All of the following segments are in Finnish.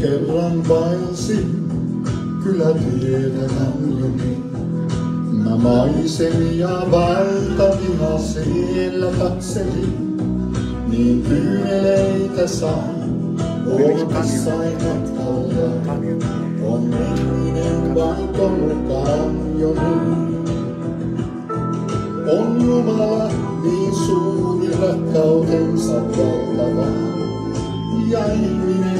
kerran vaelsin, kyllä jo niin. Mä maisemia valtavia siellä katselin, niin kyyneleitä sain, olkassain matkalla. Onnellinen vain tolkaan jo niin. On Jumala niin suuri rakkautensa valtava, ja ihminen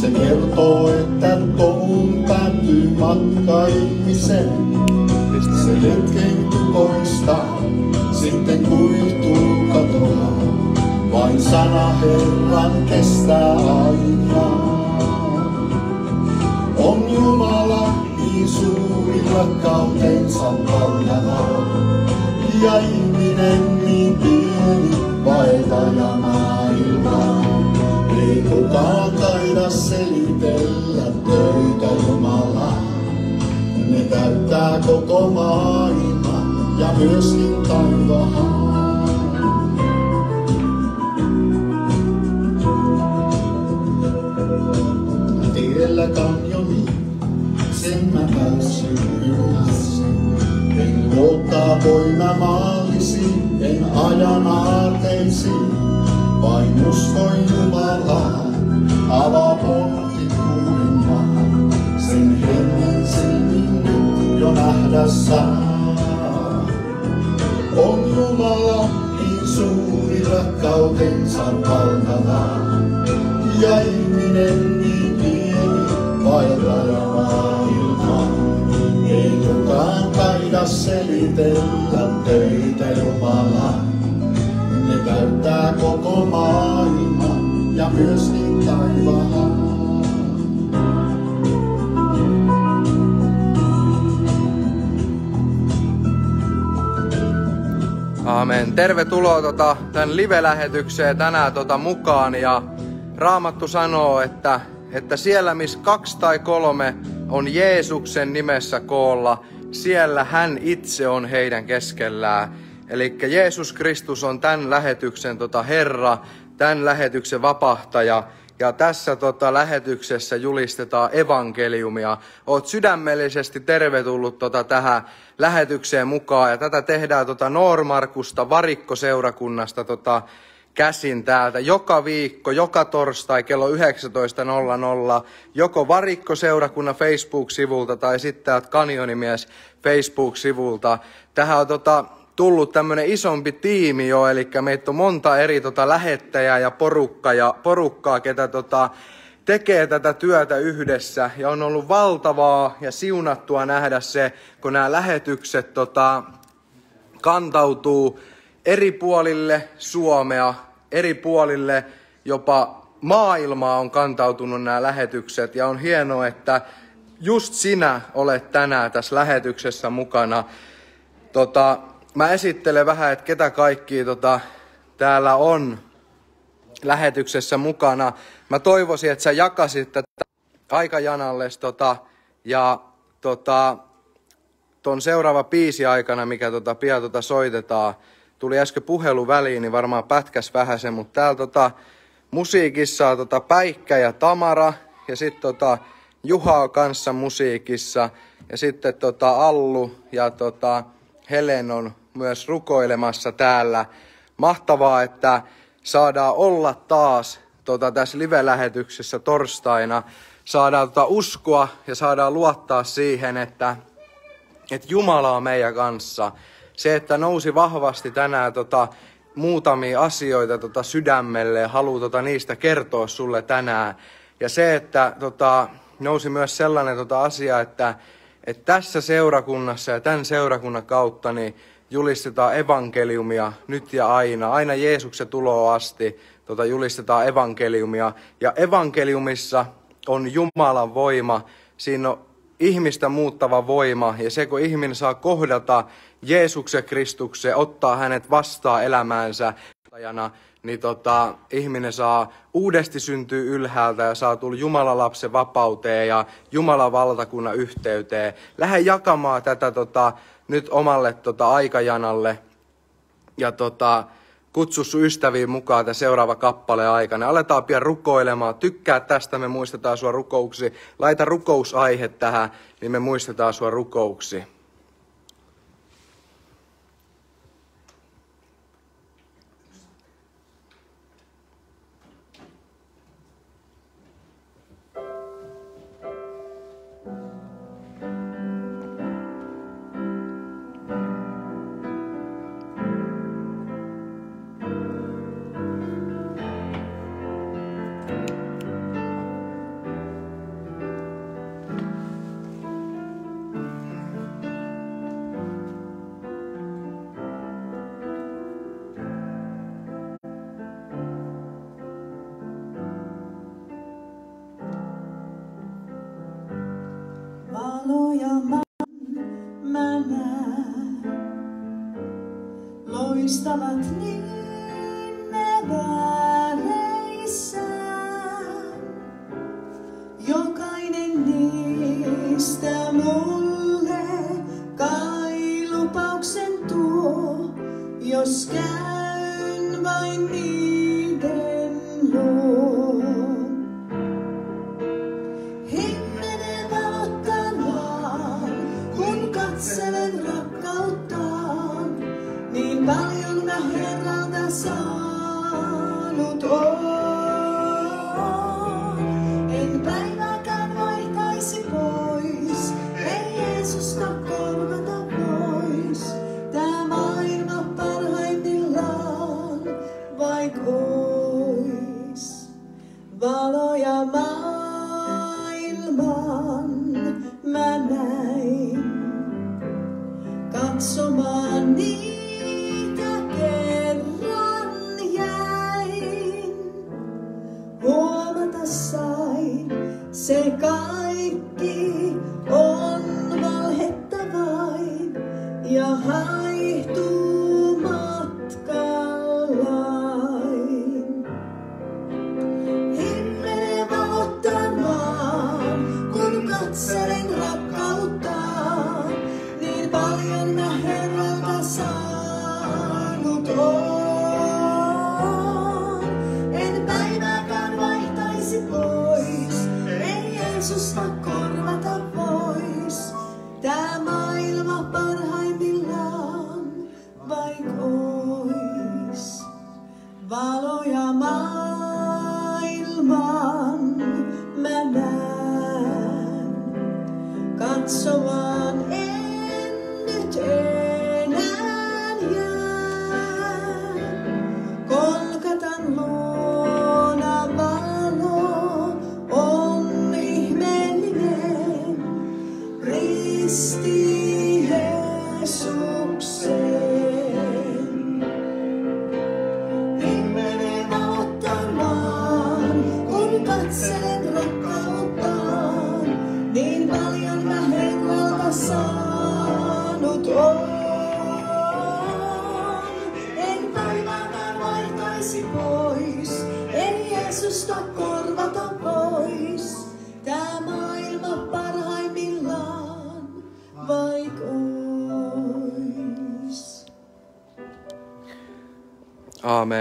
Se kertoo, että touhun päättyy matka ihmisen. Se hetken kukoistaa, sitten kuihtuu katoaa. Vain sana Herran kestää aina. On Jumala niin suuri rakkautensa valtava. Ja ihminen niin pieni vaeltaja maailma. Ei kukaan taida selitellä töitä Jumala. Ne täyttää koko maailma ja myöskin taivaan. Tiellä kanjoni, sen mä pääsin ylös. En luottaa en ajan aarteisiin, vain uskon Jumalaa, avaa portit kuulemmaan. Sen hengen nyt jo nähdä saa. On Jumala niin suuri rakkautensa valtava, ja ihminen niin pieni vaeltaja maailma. Ei kukaan taida selitellä töitä Jumala. Täyttää koko maailma ja myöskin taivaan. Aamen. Tervetuloa tota, tämän live-lähetykseen tänään tota, mukaan. Ja Raamattu sanoo, että, että siellä missä kaksi tai kolme on Jeesuksen nimessä koolla, siellä hän itse on heidän keskellään. Eli Jeesus Kristus on tämän lähetyksen tota, Herra, tämän lähetyksen vapahtaja. Ja tässä tota, lähetyksessä julistetaan evankeliumia. Oot sydämellisesti tervetullut tota, tähän lähetykseen mukaan. Ja tätä tehdään tota, Noormarkusta varikkoseurakunnasta tota, käsin täältä joka viikko, joka torstai kello 19.00, joko varikkoseurakunnan Facebook-sivulta tai sitten täältä Kanionimies Facebook-sivulta. Tähän on tota, tullut tämmöinen isompi tiimi jo, eli meitä on monta eri tota, lähettäjää ja, porukka ja porukkaa, ketä tota, tekee tätä työtä yhdessä. Ja on ollut valtavaa ja siunattua nähdä se, kun nämä lähetykset tota, kantautuu eri puolille Suomea, eri puolille jopa maailmaa on kantautunut nämä lähetykset. Ja on hienoa, että just sinä olet tänään tässä lähetyksessä mukana. Tota, mä esittelen vähän, että ketä kaikki tota, täällä on lähetyksessä mukana. Mä toivoisin, että sä jakasit tätä aikajanalles tota, ja tota, ton seuraava biisi aikana, mikä tota, pian tota, soitetaan, tuli äsken puhelu väliin, niin varmaan pätkäs vähän se, mutta täällä tota, musiikissa on tota, Päikkä ja Tamara, ja sitten tota, Juha on kanssa musiikissa, ja sitten tota, Allu ja tota, Helen on myös rukoilemassa täällä. Mahtavaa, että saadaan olla taas tota, tässä live-lähetyksessä torstaina. Saadaan tota, uskoa ja saadaan luottaa siihen, että, että Jumala on meidän kanssa. Se, että nousi vahvasti tänään tota, muutamia asioita tota, sydämelle ja haluaa tota, niistä kertoa sulle tänään. Ja se, että tota, nousi myös sellainen tota, asia, että, että tässä seurakunnassa ja tämän seurakunnan kautta niin julistetaan evankeliumia nyt ja aina, aina Jeesuksen tuloa asti tota, julistetaan evankeliumia. Ja evankeliumissa on Jumalan voima, siinä on ihmistä muuttava voima. Ja se, kun ihminen saa kohdata Jeesuksen Kristuksen, ottaa hänet vastaan elämäänsä, niin tota, ihminen saa uudesti syntyä ylhäältä ja saa tulla Jumalan lapsen vapauteen ja Jumalan valtakunnan yhteyteen. Lähde jakamaan tätä tota, nyt omalle tota, aikajanalle ja tota, kutsu sun ystäviin mukaan tämän seuraava kappale aikana. Aletaan pian rukoilemaan. Tykkää tästä, me muistetaan sua rukouksi. Laita rukousaihe tähän, niin me muistetaan sua rukouksi. stamattina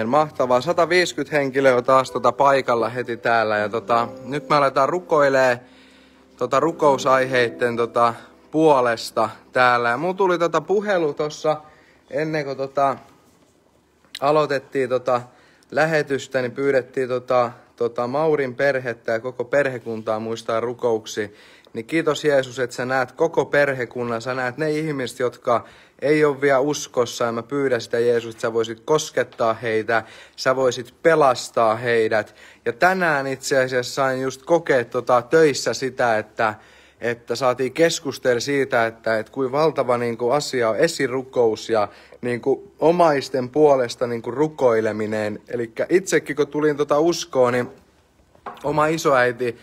Aamen, mahtavaa. 150 henkilöä taas tota paikalla heti täällä. Ja tota, nyt me aletaan rukoilee tota rukousaiheiden tota puolesta täällä. Ja mun tuli tota puhelu tossa ennen kuin tota aloitettiin tota lähetystä, niin pyydettiin tota, tota Maurin perhettä ja koko perhekuntaa muistaa rukouksi. Niin kiitos Jeesus, että sä näet koko perhekunnan, sä näet ne ihmiset, jotka ei ole vielä uskossa ja mä pyydän sitä Jeesus, että sä voisit koskettaa heitä, sä voisit pelastaa heidät. Ja tänään itse asiassa sain just kokea tota töissä sitä, että, että saatiin keskustella siitä, että, että kuin valtava niin kuin asia on esirukous ja niin kuin omaisten puolesta niin kuin rukoileminen. Eli itsekin kun tulin tota uskoon, niin oma isoäiti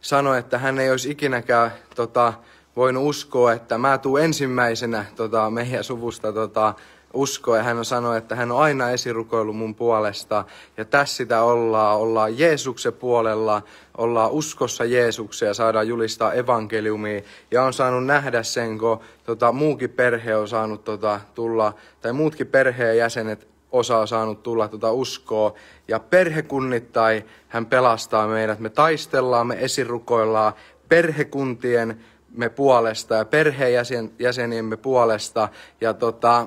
sanoi, että hän ei olisi ikinäkään tota, voinut uskoa, että mä tuun ensimmäisenä tota, meidän suvusta tota, uskoa. Ja hän on sanonut, että hän on aina esirukoillut mun puolesta. Ja tässä sitä ollaan. Ollaan Jeesuksen puolella, ollaan uskossa Jeesukseen ja saadaan julistaa evankeliumia. Ja on saanut nähdä sen, kun tota, muukin perhe on saanut tota, tulla, tai muutkin perheen jäsenet osa on saanut tulla tuota uskoa. Ja perhekunnittain hän pelastaa meidät. Me taistellaan, me esirukoillaan perhekuntien me puolesta ja perheenjäseniemme puolesta ja tota,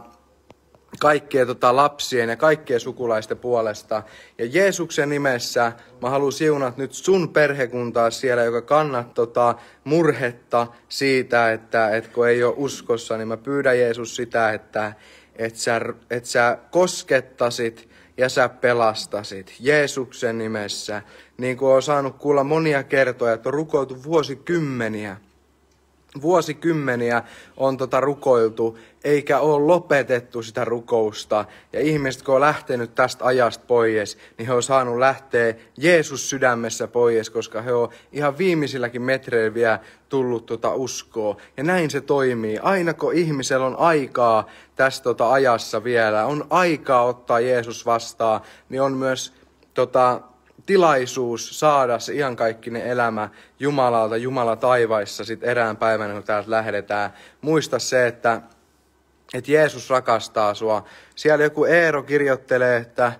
kaikkien tota, lapsien ja kaikkien sukulaisten puolesta. Ja Jeesuksen nimessä mä haluan siunata nyt sun perhekuntaa siellä, joka kannat tota, murhetta siitä, että et kun ei ole uskossa, niin mä pyydän Jeesus sitä, että et sä, et sä koskettasit ja sä pelastasit Jeesuksen nimessä. Niin kuin on saanut kuulla monia kertoja, että on rukoiltu vuosikymmeniä vuosikymmeniä on tota rukoiltu, eikä ole lopetettu sitä rukousta. Ja ihmiset, kun on lähtenyt tästä ajasta pois, niin he on saanut lähteä Jeesus sydämessä pois, koska he on ihan viimeisilläkin metreillä vielä tullut tota uskoa. Ja näin se toimii. Aina kun ihmisellä on aikaa tässä tota ajassa vielä, on aikaa ottaa Jeesus vastaan, niin on myös tota, tilaisuus saada se iankaikkinen elämä Jumalalta, Jumala taivaissa sit erään päivänä, kun täältä lähdetään. Muista se, että, että Jeesus rakastaa sua. Siellä joku Eero kirjoittelee, että,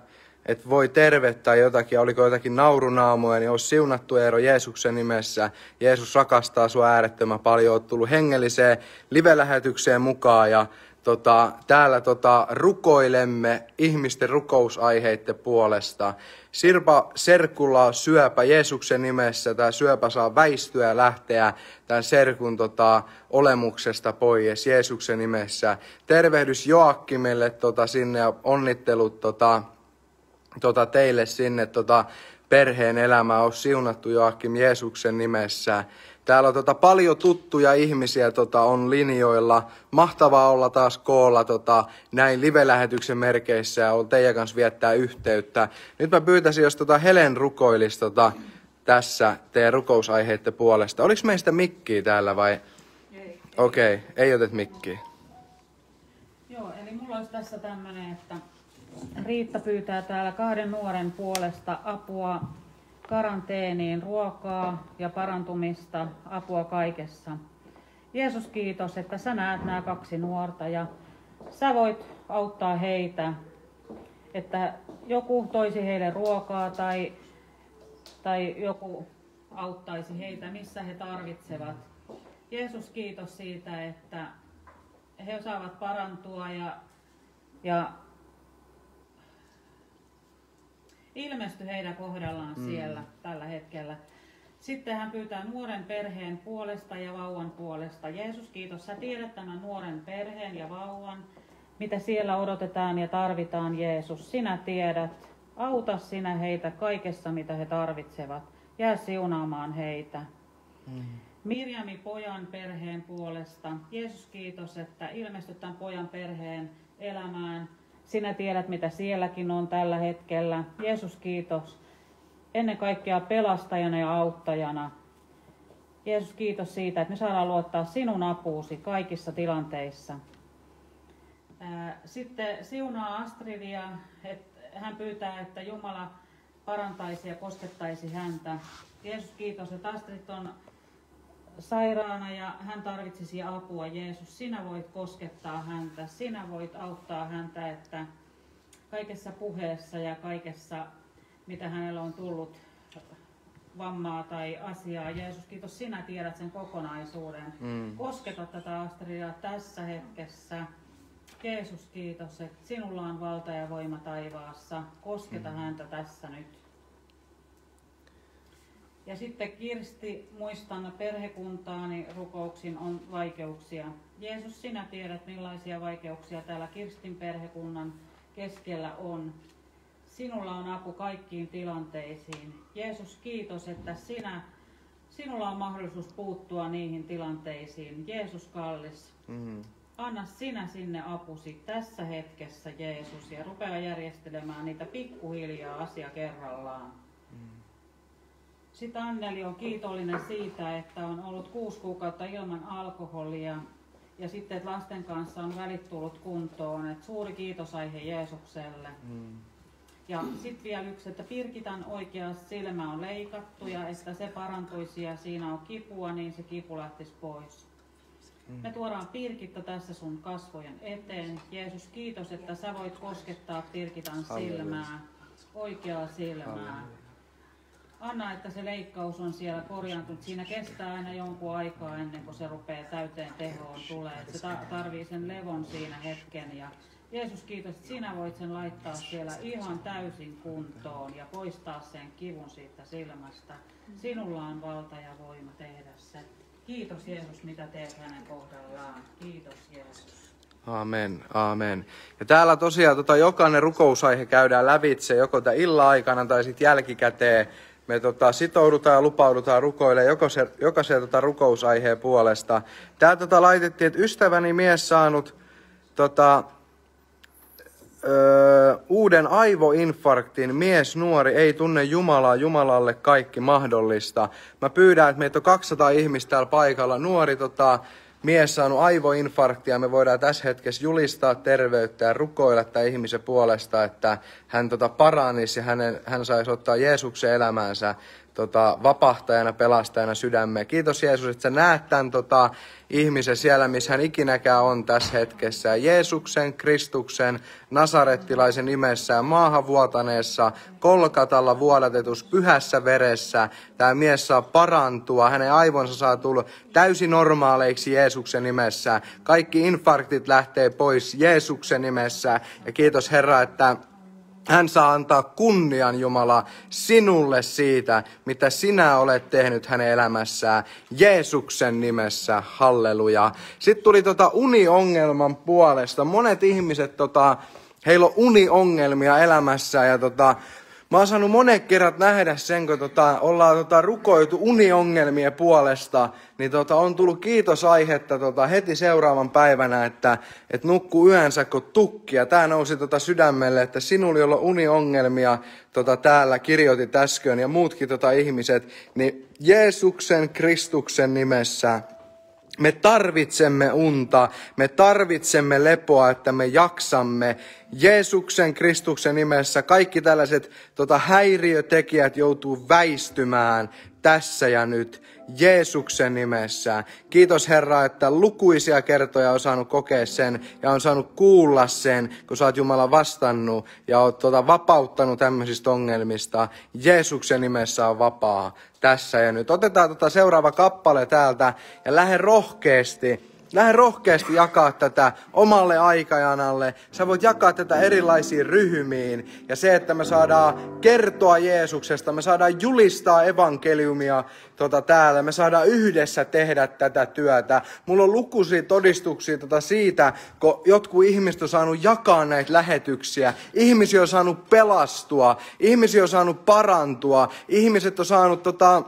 että voi tervettä jotakin, oliko jotakin naurunaamoja, niin olisi siunattu Eero Jeesuksen nimessä. Jeesus rakastaa sua äärettömän paljon, olet tullut hengelliseen live-lähetykseen mukaan ja tota, täällä tota, rukoilemme ihmisten rukousaiheiden puolesta. Sirpa Serkula syöpä Jeesuksen nimessä. Tämä syöpä saa väistyä ja lähteä tämän serkun tota, olemuksesta pois Jeesuksen nimessä. Tervehdys Joakkimelle tota, sinne ja onnittelut tota, tota, teille sinne. Tota, perheen elämä on siunattu Joakim Jeesuksen nimessä. Täällä on tota, paljon tuttuja ihmisiä tota, on linjoilla. Mahtavaa olla taas koolla tota, näin live-lähetyksen merkeissä ja on teidän kanssa viettää yhteyttä. Nyt mä pyytäisin, jos tota Helen rukoilisi tota, tässä teidän rukousaiheiden puolesta. Oliko meistä mikkiä täällä vai? Ei. Okei, okay, ei otet mikkiä. Joo, eli mulla olisi tässä tämmöinen, että Riitta pyytää täällä kahden nuoren puolesta apua karanteeniin, ruokaa ja parantumista, apua kaikessa. Jeesus kiitos, että sä näet nämä kaksi nuorta ja sä voit auttaa heitä, että joku toisi heille ruokaa tai, tai joku auttaisi heitä, missä he tarvitsevat. Jeesus kiitos siitä, että he osaavat parantua ja, ja ilmesty heidän kohdallaan mm. siellä tällä hetkellä. Sitten hän pyytää nuoren perheen puolesta ja vauvan puolesta. Jeesus, kiitos. Sä tiedät tämän nuoren perheen ja vauvan, mitä siellä odotetaan ja tarvitaan, Jeesus. Sinä tiedät. Auta sinä heitä kaikessa, mitä he tarvitsevat. Jää siunaamaan heitä. Mm. Mirjami pojan perheen puolesta. Jeesus, kiitos, että ilmestyt tämän pojan perheen elämään sinä tiedät, mitä sielläkin on tällä hetkellä. Jeesus, kiitos. Ennen kaikkea pelastajana ja auttajana. Jeesus, kiitos siitä, että me saadaan luottaa sinun apuusi kaikissa tilanteissa. Sitten siunaa Astridia, että hän pyytää, että Jumala parantaisi ja koskettaisi häntä. Jeesus, kiitos, että Astrid on sairaana ja hän tarvitsisi apua. Jeesus, sinä voit koskettaa häntä, sinä voit auttaa häntä, että kaikessa puheessa ja kaikessa, mitä hänellä on tullut vammaa tai asiaa. Jeesus, kiitos, sinä tiedät sen kokonaisuuden. Mm. Kosketa tätä Astridia tässä hetkessä. Jeesus, kiitos, että sinulla on valta ja voima taivaassa. Kosketa mm. häntä tässä nyt. Ja sitten Kirsti, muistan perhekuntaani rukouksin on vaikeuksia. Jeesus, sinä tiedät millaisia vaikeuksia täällä Kirstin perhekunnan keskellä on. Sinulla on apu kaikkiin tilanteisiin. Jeesus, kiitos, että sinä, sinulla on mahdollisuus puuttua niihin tilanteisiin. Jeesus kallis, mm. anna sinä sinne apusi tässä hetkessä, Jeesus, ja rupea järjestelemään niitä pikkuhiljaa asia kerrallaan. Sitten Anneli on kiitollinen siitä, että on ollut kuusi kuukautta ilman alkoholia ja sitten, että lasten kanssa on välit tullut kuntoon. Et suuri kiitos aihe Jeesukselle. Mm. Ja sitten vielä yksi, että Pirkitan oikea silmä on leikattu ja että se parantuisi ja siinä on kipua, niin se kipu lähtisi pois. Mm. Me tuodaan Pirkitta tässä sun kasvojen eteen. Jeesus, kiitos, että sä voit koskettaa Pirkitan silmää, oikeaa silmää. Anna, että se leikkaus on siellä korjaantunut. Siinä kestää aina jonkun aikaa ennen kuin se rupeaa täyteen tehoon tulee. Se tarvii sen levon siinä hetken. Ja Jeesus, kiitos, että sinä voit sen laittaa siellä ihan täysin kuntoon ja poistaa sen kivun siitä silmästä. Sinulla on valta ja voima tehdä se. Kiitos Jeesus, mitä teet hänen kohdallaan. Kiitos Jeesus. Amen, amen. Ja täällä tosiaan tota, jokainen rukousaihe käydään lävitse, joko tämän illan aikana tai sitten jälkikäteen. Me tota, sitoudutaan ja lupaudutaan rukoille jokaisen, jokaisen tota, rukousaiheen puolesta. Tää tota, laitettiin, että ystäväni mies saanut tota, öö, uuden aivoinfarktin, mies nuori, ei tunne Jumalaa, Jumalalle kaikki mahdollista. Mä pyydän, että meitä on 200 ihmistä täällä paikalla, nuori tota, mies saanut aivoinfarktia, me voidaan tässä hetkessä julistaa terveyttä ja rukoilla tämän ihmisen puolesta, että hän tota paranisi ja hänen, hän saisi ottaa Jeesuksen elämäänsä tota, vapahtajana, pelastajana sydämme. Kiitos Jeesus, että sä näet tämän tota, ihmisen siellä, missä hän ikinäkään on tässä hetkessä. Jeesuksen, Kristuksen, nasarettilaisen nimessä, maahan vuotaneessa, kolkatalla vuodatetus, pyhässä veressä. Tämä mies saa parantua, hänen aivonsa saa tulla täysin normaaleiksi Jeesuksen nimessä. Kaikki infarktit lähtee pois Jeesuksen nimessä. Ja kiitos Herra, että hän saa antaa kunnian Jumala sinulle siitä, mitä sinä olet tehnyt hänen elämässään. Jeesuksen nimessä, halleluja. Sitten tuli tota uniongelman puolesta. Monet ihmiset, tota, heillä on uniongelmia elämässä ja tota, Mä oon saanut monet kerrat nähdä sen, kun tota, ollaan tota, rukoitu uniongelmien puolesta, niin tota, on tullut kiitosaihetta tota, heti seuraavan päivänä, että et nukku yönsä kuin tukkia. Tää nousi tota, sydämelle, että sinulla, jolla uniongelmia tota, täällä kirjoitit äsken ja muutkin tota, ihmiset, niin Jeesuksen Kristuksen nimessä me tarvitsemme unta, me tarvitsemme lepoa, että me jaksamme. Jeesuksen Kristuksen nimessä kaikki tällaiset tota, häiriötekijät joutuu väistymään tässä ja nyt. Jeesuksen nimessä. Kiitos Herra, että lukuisia kertoja on saanut kokea sen ja on saanut kuulla sen, kun sä oot Jumala vastannut ja oot tuota, vapauttanut tämmöisistä ongelmista. Jeesuksen nimessä on vapaa tässä ja nyt. Otetaan tuota seuraava kappale täältä ja lähde rohkeasti Lähde rohkeasti jakaa tätä omalle aikajanalle. Sä voit jakaa tätä erilaisiin ryhmiin. Ja se, että me saadaan kertoa Jeesuksesta, me saadaan julistaa evankeliumia tota, täällä. Me saadaan yhdessä tehdä tätä työtä. Mulla on lukuisia todistuksia tota, siitä, kun jotkut ihmiset on saanut jakaa näitä lähetyksiä. Ihmisiä on saanut pelastua. Ihmisiä on saanut parantua. Ihmiset on saanut tota,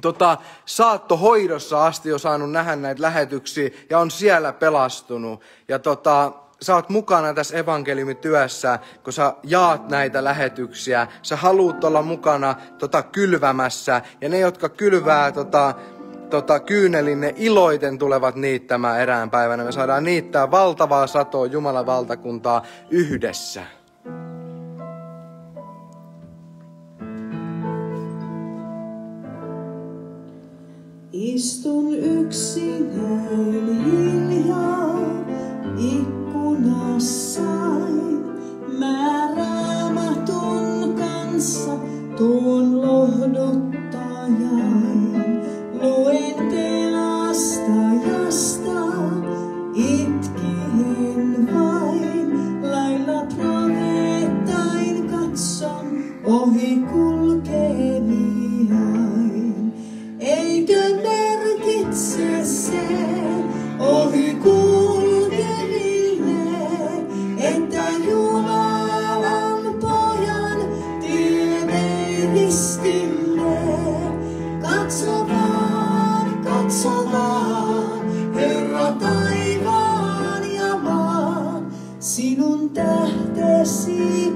tota, saattohoidossa asti on saanut nähdä näitä lähetyksiä ja on siellä pelastunut. Ja tota, sä oot mukana tässä evankeliumityössä, kun sä jaat näitä lähetyksiä. Sä haluut olla mukana tota, kylvämässä. Ja ne, jotka kylvää tota, tota, kyynelin, ne iloiten tulevat niittämään erään päivänä. Me saadaan niittää valtavaa satoa Jumalan valtakuntaa yhdessä. Istun yksinäin hiljaa ikkunassain. Mä raamatun kanssa tuon lohduttajan. Luen pelastajasta, tähtesi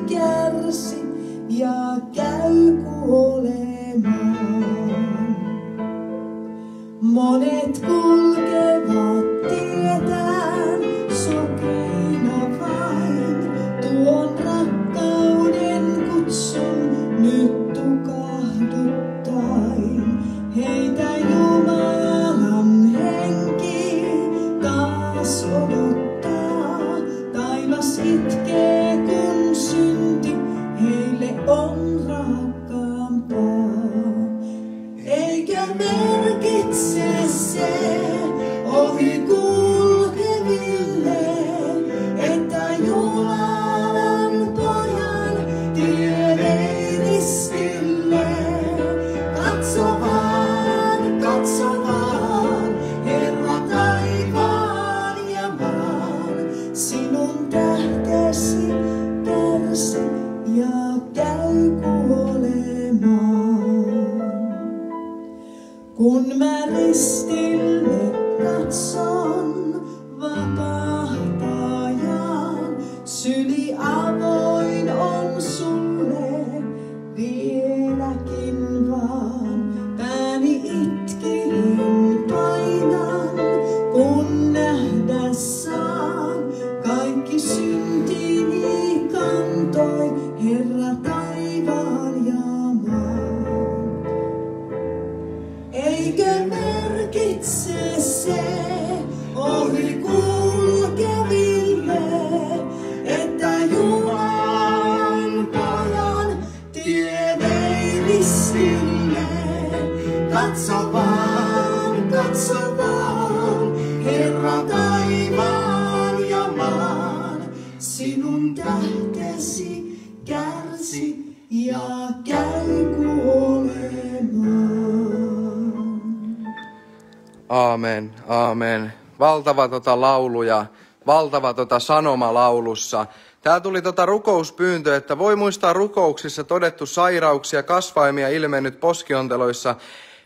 tähtesi kärsi ja käy kuolemaan. Aamen, aamen. Valtava tota laulu ja valtava tota sanoma laulussa. Tää tuli tota rukouspyyntö, että voi muistaa rukouksissa todettu sairauksia, kasvaimia ilmennyt poskionteloissa,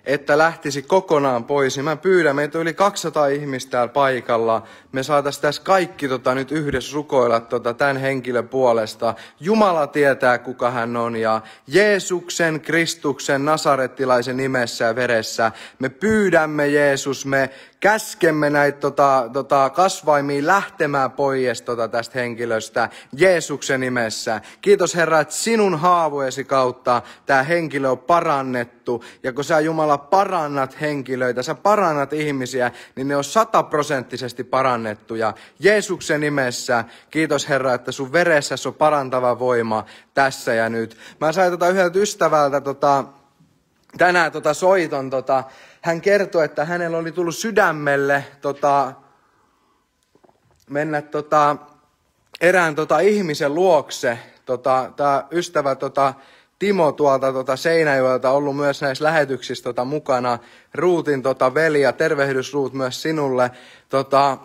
että lähtisi kokonaan pois. Niin mä pyydän, meitä on yli 200 ihmistä täällä paikalla. Me saataisiin tässä kaikki tota, nyt yhdessä rukoilla tota, tämän henkilön puolesta. Jumala tietää, kuka hän on ja Jeesuksen, Kristuksen, nasarettilaisen nimessä ja veressä me pyydämme Jeesus, me käskemme näitä tota, tota, kasvaimia lähtemään pois tota, tästä henkilöstä Jeesuksen nimessä. Kiitos Herra, että sinun haavoesi kautta tämä henkilö on parannettu. Ja kun sä Jumala parannat henkilöitä, sä parannat ihmisiä, niin ne on sataprosenttisesti parannettuja. Jeesuksen nimessä, kiitos Herra, että sun veressä on parantava voima tässä ja nyt. Mä sain tota yhdeltä ystävältä tota, tänään tota soiton, tota, hän kertoi, että hänellä oli tullut sydämelle tota, mennä tota, erään tota, ihmisen luokse. Tota, Tämä ystävä tota, Timo tuolta tota, Seinäjoelta ollut myös näissä lähetyksissä tota, mukana. Ruutin tota, veli ja tervehdys Ruut myös sinulle. Tota,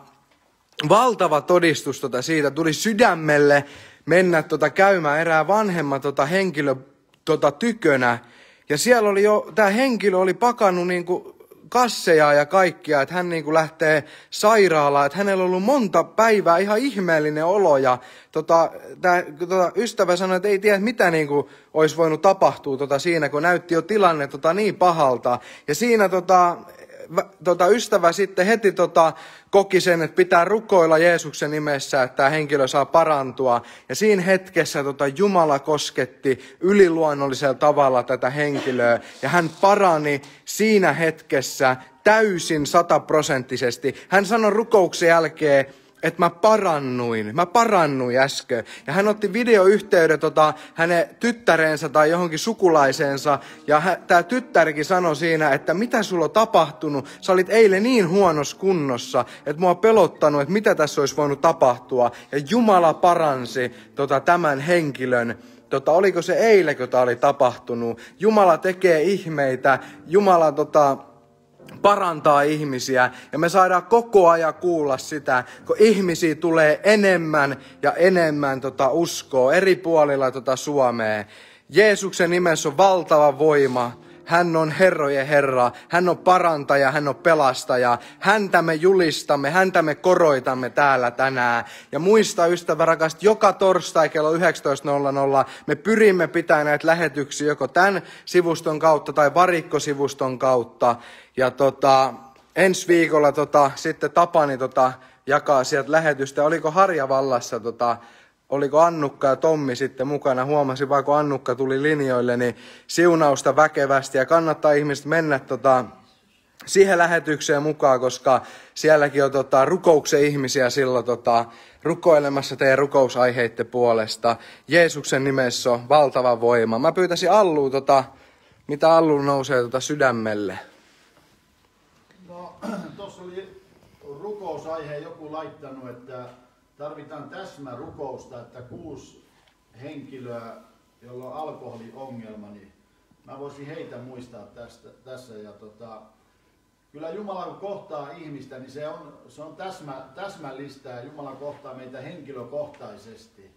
valtava todistus tota, siitä tuli sydämelle mennä tota, käymään erää vanhemman tota, henkilö tota, tykönä. Ja siellä oli jo, tämä henkilö oli pakannut niinku kasseja ja kaikkia, että hän niinku lähtee sairaalaan, että hänellä on ollut monta päivää ihan ihmeellinen olo ja tota, tämä tota, ystävä sanoi, että ei tiedä mitä niinku olisi voinut tapahtua tota, siinä, kun näytti jo tilanne tota, niin pahalta. Ja siinä tota, tota, ystävä sitten heti tota, koki sen, että pitää rukoilla Jeesuksen nimessä, että tämä henkilö saa parantua. Ja siinä hetkessä tota, Jumala kosketti yliluonnollisella tavalla tätä henkilöä. Ja hän parani siinä hetkessä täysin sataprosenttisesti. Hän sanoi rukouksen jälkeen, että mä parannuin, mä parannuin äsken. Ja hän otti videoyhteyden tota, hänen tyttärensä tai johonkin sukulaiseensa. Ja tämä tyttärikin sanoi siinä, että mitä sulla on tapahtunut. Sä olit eilen niin huonossa kunnossa, että mua pelottanut, että mitä tässä olisi voinut tapahtua. Ja Jumala paransi tota, tämän henkilön tota, oliko se eilen, kun tämä oli tapahtunut. Jumala tekee ihmeitä, Jumala tota, parantaa ihmisiä ja me saadaan koko ajan kuulla sitä, kun ihmisiä tulee enemmän ja enemmän tota uskoa eri puolilla tota Suomea. Jeesuksen nimessä on valtava voima hän on herrojen Herra, hän on parantaja, hän on pelastaja. Häntä me julistamme, häntä me koroitamme täällä tänään. Ja muista ystävä rakast, joka torstai kello 19.00 me pyrimme pitämään näitä lähetyksiä joko tämän sivuston kautta tai varikkosivuston kautta. Ja tota, ensi viikolla tota, sitten Tapani tota, jakaa sieltä lähetystä. Oliko Harjavallassa tota, oliko Annukka ja Tommi sitten mukana, huomasin vaan kun Annukka tuli linjoille, niin siunausta väkevästi ja kannattaa ihmiset mennä tota, siihen lähetykseen mukaan, koska sielläkin on tota, rukouksen ihmisiä silloin tota, rukoilemassa teidän rukousaiheiden puolesta. Jeesuksen nimessä on valtava voima. Mä pyytäisin Allu, tota, mitä Allu nousee tota, sydämelle. No, tuossa oli rukousaiheen joku laittanut, että tarvitaan täsmärukousta, että kuusi henkilöä, jolla on alkoholiongelma, niin mä voisin heitä muistaa tästä, tässä. Ja tota, kyllä Jumala kun kohtaa ihmistä, niin se on, se on täsmä, täsmällistä Jumala kohtaa meitä henkilökohtaisesti.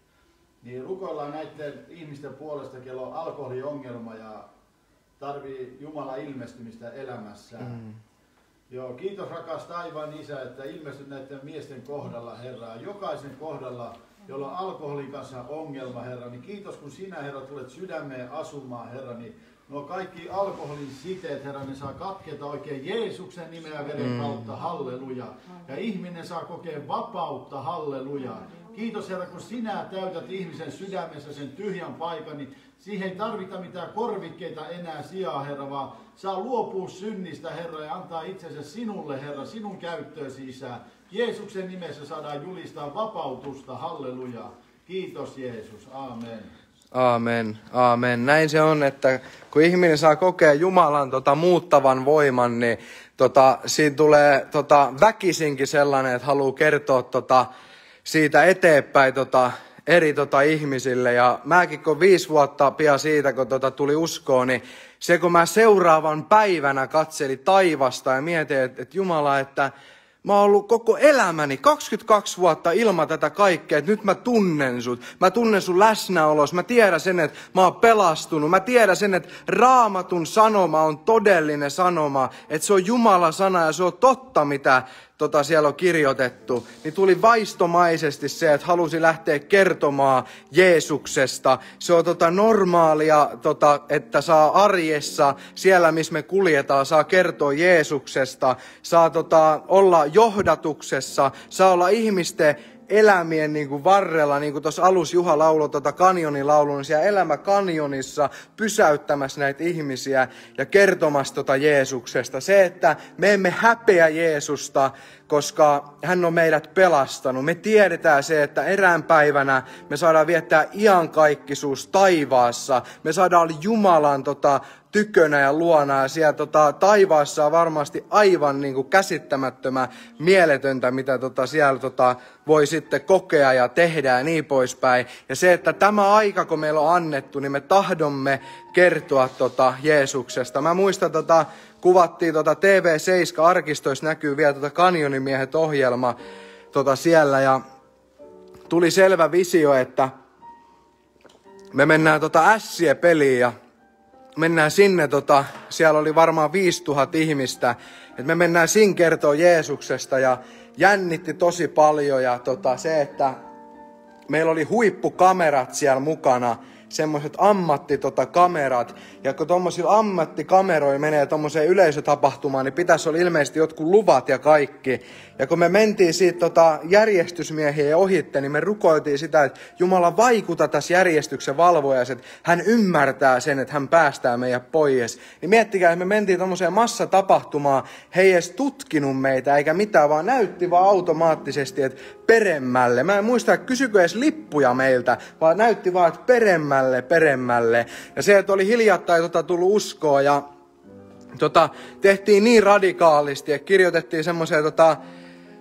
Niin rukoillaan näiden ihmisten puolesta, kello on alkoholiongelma ja tarvii Jumala ilmestymistä elämässään. Mm. Joo, kiitos rakas taivaan isä, että ilmestyt näiden miesten kohdalla, Herra. Jokaisen kohdalla, jolla on alkoholin kanssa ongelma, Herra, niin kiitos kun sinä, Herra, tulet sydämeen asumaan, Herra, niin nuo kaikki alkoholin siteet, Herra, ne saa katketa oikein Jeesuksen nimeä veren mm. kautta, halleluja. Ja ihminen saa kokea vapautta, halleluja. Kiitos Herra, kun sinä täytät ihmisen sydämessä sen tyhjän paikan, niin siihen ei tarvita mitään korvikkeita enää sijaa, Herra, vaan saa luopua synnistä, Herra, ja antaa itsensä sinulle, Herra, sinun käyttöösi, Isä. Jeesuksen nimessä saadaan julistaa vapautusta, halleluja. Kiitos Jeesus, amen. Aamen, aamen. Näin se on, että kun ihminen saa kokea Jumalan tota, muuttavan voiman, niin tota, siinä tulee tota, väkisinkin sellainen, että haluaa kertoa tota, siitä eteenpäin tota, eri tota, ihmisille. Ja mäkin kun viisi vuotta pian siitä, kun tota, tuli uskoon, niin se kun mä seuraavan päivänä katselin taivasta ja mietin, että, että Jumala, että Mä oon ollut koko elämäni, 22 vuotta ilman tätä kaikkea, että nyt mä tunnen sut. Mä tunnen sun läsnäolos. Mä tiedän sen, että mä oon pelastunut. Mä tiedän sen, että raamatun sanoma on todellinen sanoma. Että se on Jumala sana ja se on totta, mitä tota, siellä on kirjoitettu, niin tuli vaistomaisesti se, että halusi lähteä kertomaan Jeesuksesta. Se on tota, normaalia, tota, että saa arjessa, siellä missä me kuljetaan, saa kertoa Jeesuksesta, saa tota, olla johdatuksessa, saa olla ihmisten elämien niin kuin varrella, niin kuin tuossa alus Juha lauloi tuota kanjonin laulun, niin siellä elämä kanjonissa pysäyttämässä näitä ihmisiä ja kertomassa tuota Jeesuksesta. Se, että me emme häpeä Jeesusta, koska hän on meidät pelastanut. Me tiedetään se, että erään päivänä me saadaan viettää iankaikkisuus taivaassa. Me saadaan Jumalan tota, tykönä ja luona. Ja siellä tota, taivaassa on varmasti aivan niin kuin käsittämättömä mieletöntä, mitä tota, siellä tota, voi sitten kokea ja tehdä ja niin poispäin. Ja se, että tämä aika, kun meillä on annettu, niin me tahdomme kertoa tota, Jeesuksesta. Mä muistan, tota, kuvattiin tota TV7-arkistoissa, näkyy vielä tota Kanjonimiehet ohjelma tota siellä. Ja tuli selvä visio, että me mennään tota ässiä peliin ja mennään sinne, tota, siellä oli varmaan 5000 ihmistä, että me mennään sin kertoa Jeesuksesta ja jännitti tosi paljon ja tota, se, että meillä oli huippukamerat siellä mukana, semmoiset ammattikamerat. Tota, ja kun tuommoisilla ammattikameroilla menee tuommoiseen yleisötapahtumaan, niin pitäisi olla ilmeisesti jotkut luvat ja kaikki. Ja kun me mentiin siitä tota, järjestysmiehiä ohitte, niin me rukoiltiin sitä, että Jumala vaikuta tässä järjestyksen valvojas, että hän ymmärtää sen, että hän päästää meidät pois. Niin miettikää, että me mentiin tuommoiseen massatapahtumaan, he ei edes tutkinut meitä eikä mitään, vaan näytti vaan automaattisesti, että peremmälle. Mä en muista, kysykö edes lippuja meiltä, vaan näytti vaan, että peremmälle, peremmälle. Ja se, että oli hiljattain tota, tullut uskoa ja tota, tehtiin niin radikaalisti, että kirjoitettiin semmoiseen tota,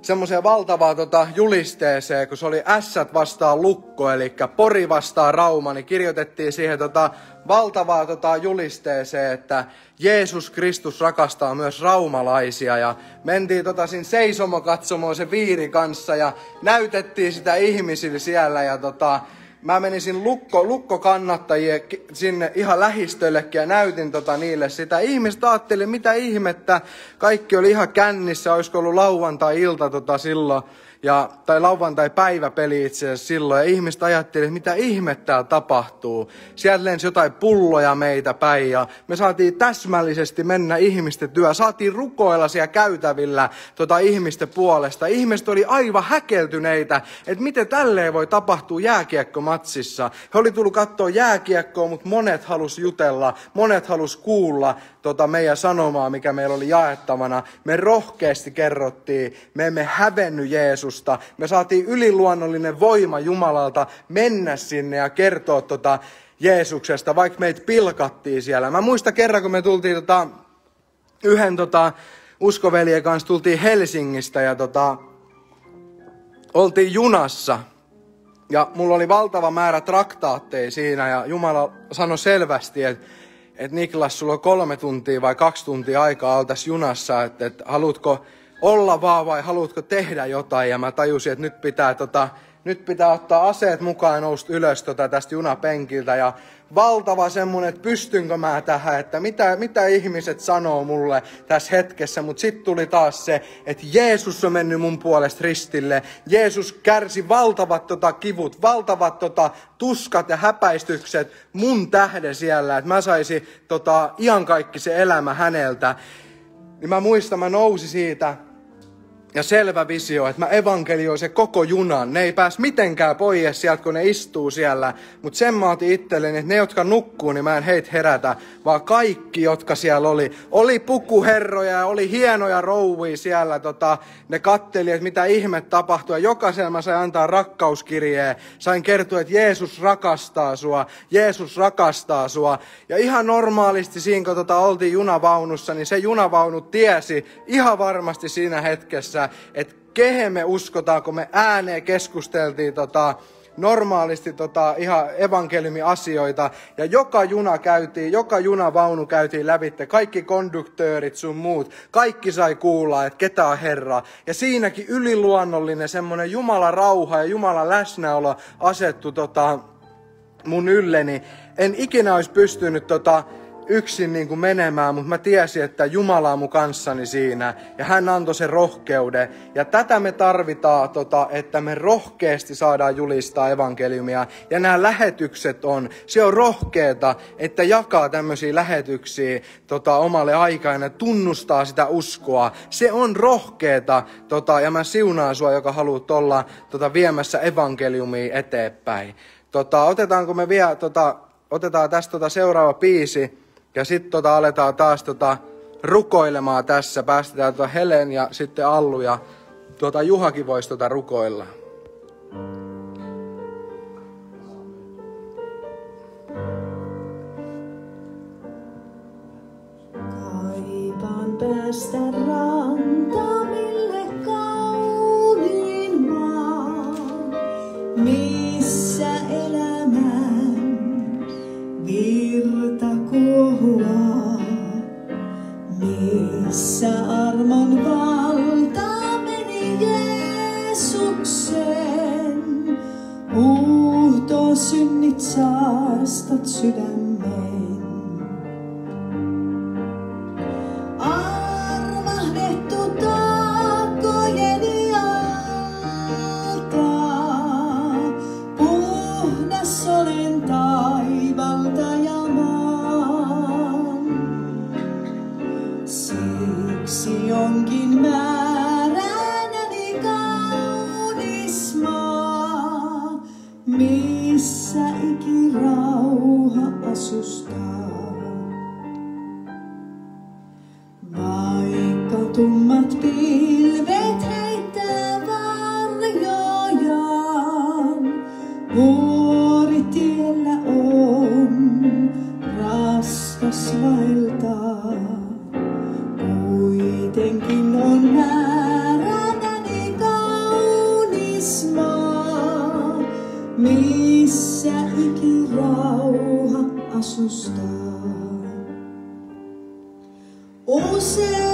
semmoiseen valtavaan tota, julisteeseen, kun se oli ässät vastaan lukko, eli pori vastaan rauma, niin kirjoitettiin siihen tota, valtavaa tota, julisteeseen, että Jeesus Kristus rakastaa myös raumalaisia. Ja mentiin tota, siinä seisomokatsomoon se viiri kanssa ja näytettiin sitä ihmisille siellä. Ja tota, mä menisin lukko, lukkokannattajien sinne ihan lähistöllekin ja näytin tota niille sitä. Ihmiset ajatteli, mitä ihmettä, kaikki oli ihan kännissä, olisiko ollut lauantai-ilta tota silloin ja, tai lauantai-päiväpeli itse asiassa silloin, ja ihmiset ajatteli, että mitä ihmettä täällä tapahtuu. Sieltä lensi jotain pulloja meitä päin, ja me saatiin täsmällisesti mennä ihmisten työ. Saatiin rukoilla siellä käytävillä tota ihmisten puolesta. Ihmiset oli aivan häkeltyneitä, että miten tälleen voi tapahtua jääkiekkomatsissa. He oli tullut katsoa jääkiekkoa, mutta monet halus jutella, monet halus kuulla tota meidän sanomaa, mikä meillä oli jaettavana. Me rohkeasti kerrottiin, me emme hävennyt Jeesusta. Me saatiin yliluonnollinen voima Jumalalta mennä sinne ja kertoa tota Jeesuksesta, vaikka meitä pilkattiin siellä. Mä muistan kerran, kun me tultiin tota, yhden tota, uskoveljen kanssa tultiin Helsingistä ja tota, oltiin junassa. Ja mulla oli valtava määrä traktaatteja siinä ja Jumala sanoi selvästi, että että Niklas, sulla on kolme tuntia vai kaksi tuntia aikaa olla tässä junassa, että, että haluatko olla vaan vai haluatko tehdä jotain. Ja mä tajusin, että nyt pitää, tota, nyt pitää ottaa aseet mukaan ja nousta ylös tota, tästä junapenkiltä. Ja valtava semmonen, että pystynkö mä tähän, että mitä, mitä ihmiset sanoo mulle tässä hetkessä. Mutta sitten tuli taas se, että Jeesus on mennyt mun puolesta ristille. Jeesus kärsi valtavat tota, kivut, valtavat tota, tuskat ja häpäistykset mun tähden siellä. Että mä saisin tota, se elämä häneltä. Niin mä muistan, mä nousi siitä ja selvä visio, että mä evankelioin se koko junan. Ne ei pääs mitenkään pois sieltä, kun ne istuu siellä. Mutta sen mä otin itselleni, että ne, jotka nukkuu, niin mä en heitä herätä, vaan kaikki, jotka siellä oli. Oli pukuherroja ja oli hienoja rouvia siellä. Tota, ne katteli, että mitä ihme tapahtuu. Ja jokaisella mä sain antaa rakkauskirjeen. Sain kertoa, että Jeesus rakastaa sua. Jeesus rakastaa sua. Ja ihan normaalisti siinä, kun tota, oltiin junavaunussa, niin se junavaunu tiesi ihan varmasti siinä hetkessä, että kehen me uskotaan, kun me ääneen keskusteltiin tota, normaalisti tota, ihan evankeliumi-asioita. Ja joka juna käytiin, joka junavaunu käytiin lävitte, kaikki konduktöörit sun muut, kaikki sai kuulla, että ketä on Herra. Ja siinäkin yliluonnollinen semmoinen Jumala rauha ja Jumala läsnäolo asettu tota, mun ylleni. En ikinä olisi pystynyt tota, yksin niin kuin menemään, mutta mä tiesin, että Jumala on mun kanssani siinä ja hän antoi sen rohkeuden. Ja tätä me tarvitaan, tota, että me rohkeasti saadaan julistaa evankeliumia. Ja nämä lähetykset on, se on rohkeeta, että jakaa tämmöisiä lähetyksiä tota, omalle aikaan ja tunnustaa sitä uskoa. Se on rohkeeta tota, ja mä siunaan sua, joka haluat olla tota, viemässä evankeliumia eteenpäin. Tota, otetaanko me vielä, tota, otetaan tästä tota seuraava biisi. Ja sitten tota aletaan taas tota rukoilemaan tässä. Päästetään tota Helen ja sitten Allu ja tota Juhakin voisi tota rukoilla. Kaipaan päästä rantamille kauniin maan, kuohuaa, missä armon valta meni Jeesuksen, huuto synnit saastat sydämen. Missä ikirauha asustaa. Usein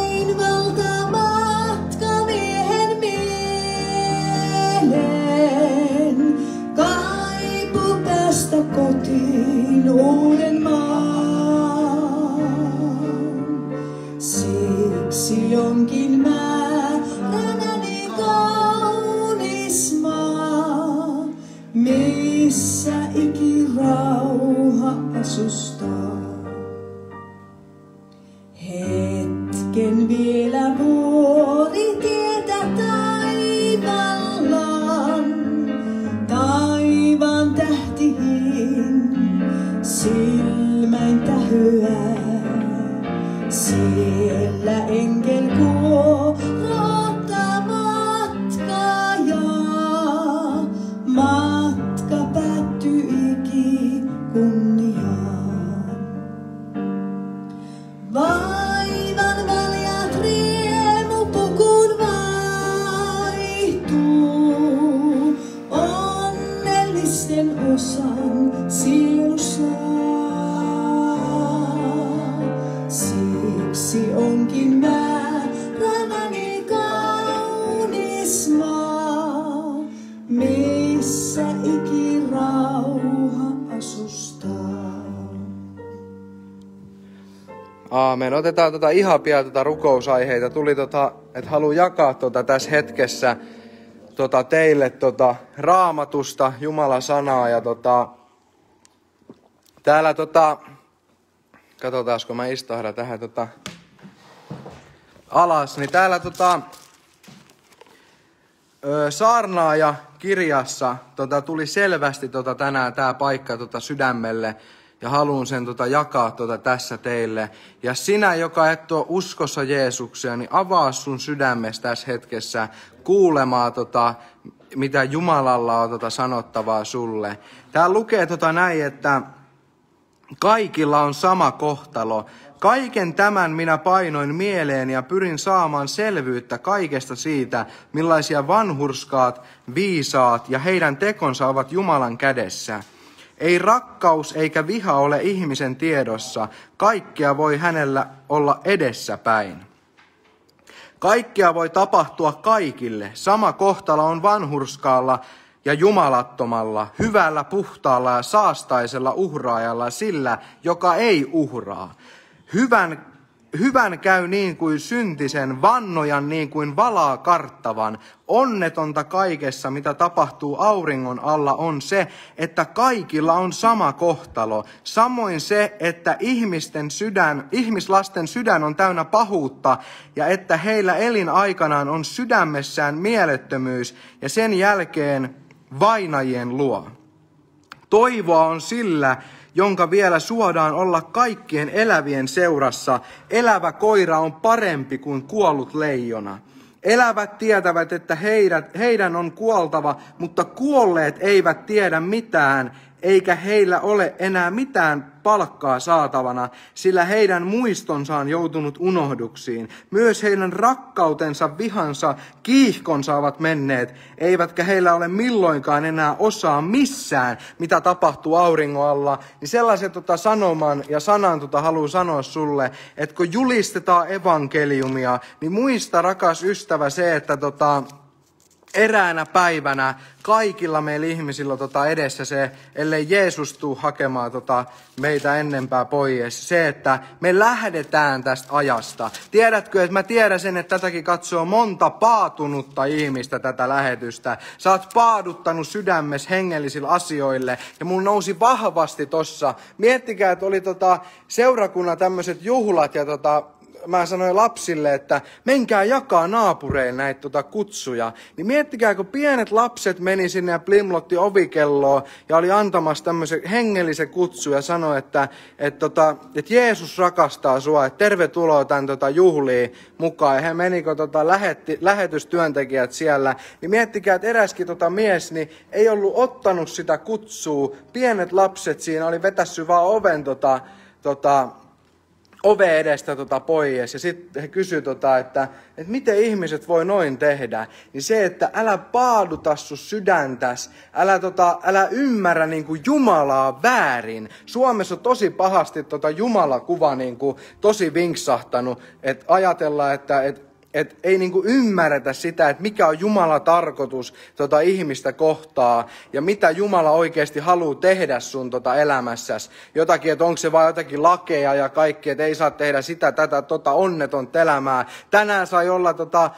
Otetaan tota ihan pian tota rukousaiheita. Tuli tota, että haluan jakaa tota tässä hetkessä tota teille tota raamatusta, Jumalan sanaa ja tota, täällä tota, katsotaanko mä istahdan tähän tota alas, niin täällä tota, saarnaaja kirjassa tota, tuli selvästi tota, tänään tämä paikka tota, sydämelle ja haluan sen tota, jakaa tota, tässä teille. Ja sinä, joka et ole uskossa Jeesuksia, niin avaa sun sydämestä tässä hetkessä kuulemaa, tota, mitä Jumalalla on tota, sanottavaa sulle. Täällä lukee tota, näin, että Kaikilla on sama kohtalo. Kaiken tämän minä painoin mieleen ja pyrin saamaan selvyyttä kaikesta siitä, millaisia vanhurskaat, viisaat ja heidän tekonsa ovat Jumalan kädessä. Ei rakkaus eikä viha ole ihmisen tiedossa, kaikkea voi hänellä olla edessäpäin. Kaikkea voi tapahtua kaikille. Sama kohtalo on vanhurskaalla ja jumalattomalla, hyvällä, puhtaalla ja saastaisella uhraajalla, sillä, joka ei uhraa. Hyvän, hyvän käy niin kuin syntisen, vannojan niin kuin valaa karttavan. Onnetonta kaikessa, mitä tapahtuu auringon alla, on se, että kaikilla on sama kohtalo. Samoin se, että ihmisten sydän, ihmislasten sydän on täynnä pahuutta ja että heillä elinaikanaan on sydämessään mielettömyys ja sen jälkeen vainajien luo. Toivoa on sillä, jonka vielä suodaan olla kaikkien elävien seurassa. Elävä koira on parempi kuin kuollut leijona. Elävät tietävät, että heidät, heidän on kuoltava, mutta kuolleet eivät tiedä mitään, eikä heillä ole enää mitään palkkaa saatavana, sillä heidän muistonsa on joutunut unohduksiin. Myös heidän rakkautensa, vihansa, kiihkonsa ovat menneet, eivätkä heillä ole milloinkaan enää osaa missään, mitä tapahtuu auringon alla. Niin sellaisen tota sanoman ja sanan tota haluan sanoa sulle, että kun julistetaan evankeliumia, niin muista rakas ystävä se, että tota, eräänä päivänä kaikilla meillä ihmisillä tota edessä se, ellei Jeesus tuu hakemaan tota meitä ennempää pois, se, että me lähdetään tästä ajasta. Tiedätkö, että mä tiedän sen, että tätäkin katsoo monta paatunutta ihmistä tätä lähetystä. Sä oot paaduttanut sydämessä hengellisille asioille ja mun nousi vahvasti tossa. Miettikää, että oli tota seurakunnan tämmöiset juhlat ja tota, mä sanoin lapsille, että menkää jakaa naapureille näitä tota kutsuja. Niin miettikää, kun pienet lapset meni sinne ja plimlotti ovikelloa ja oli antamassa tämmöisen hengellisen kutsu ja sanoi, että, että, tota, että Jeesus rakastaa sua, että tervetuloa tämän tota juhliin mukaan. Ja he menikö tota lähetti, lähetystyöntekijät siellä. Niin miettikää, että eräskin tota mies niin ei ollut ottanut sitä kutsua. Pienet lapset siinä oli vetässy vaan oven tota, tota, ove edestä tota pois ja sitten he kysyivät, tota, että, että miten ihmiset voi noin tehdä. Niin se, että älä paaduta sun sydäntäs, älä, tota, älä ymmärrä niin kuin Jumalaa väärin. Suomessa on tosi pahasti tota Jumalakuva niin kuin, tosi vinksahtanut, että ajatellaan, että, että et ei niinku ymmärretä sitä, että mikä on Jumala tarkoitus tota ihmistä kohtaa ja mitä Jumala oikeasti haluaa tehdä sun tota elämässäsi. Jotakin, että onko se vain jotakin lakeja ja kaikki, että ei saa tehdä sitä, tätä, tota onneton elämää. Tänään sai olla tota,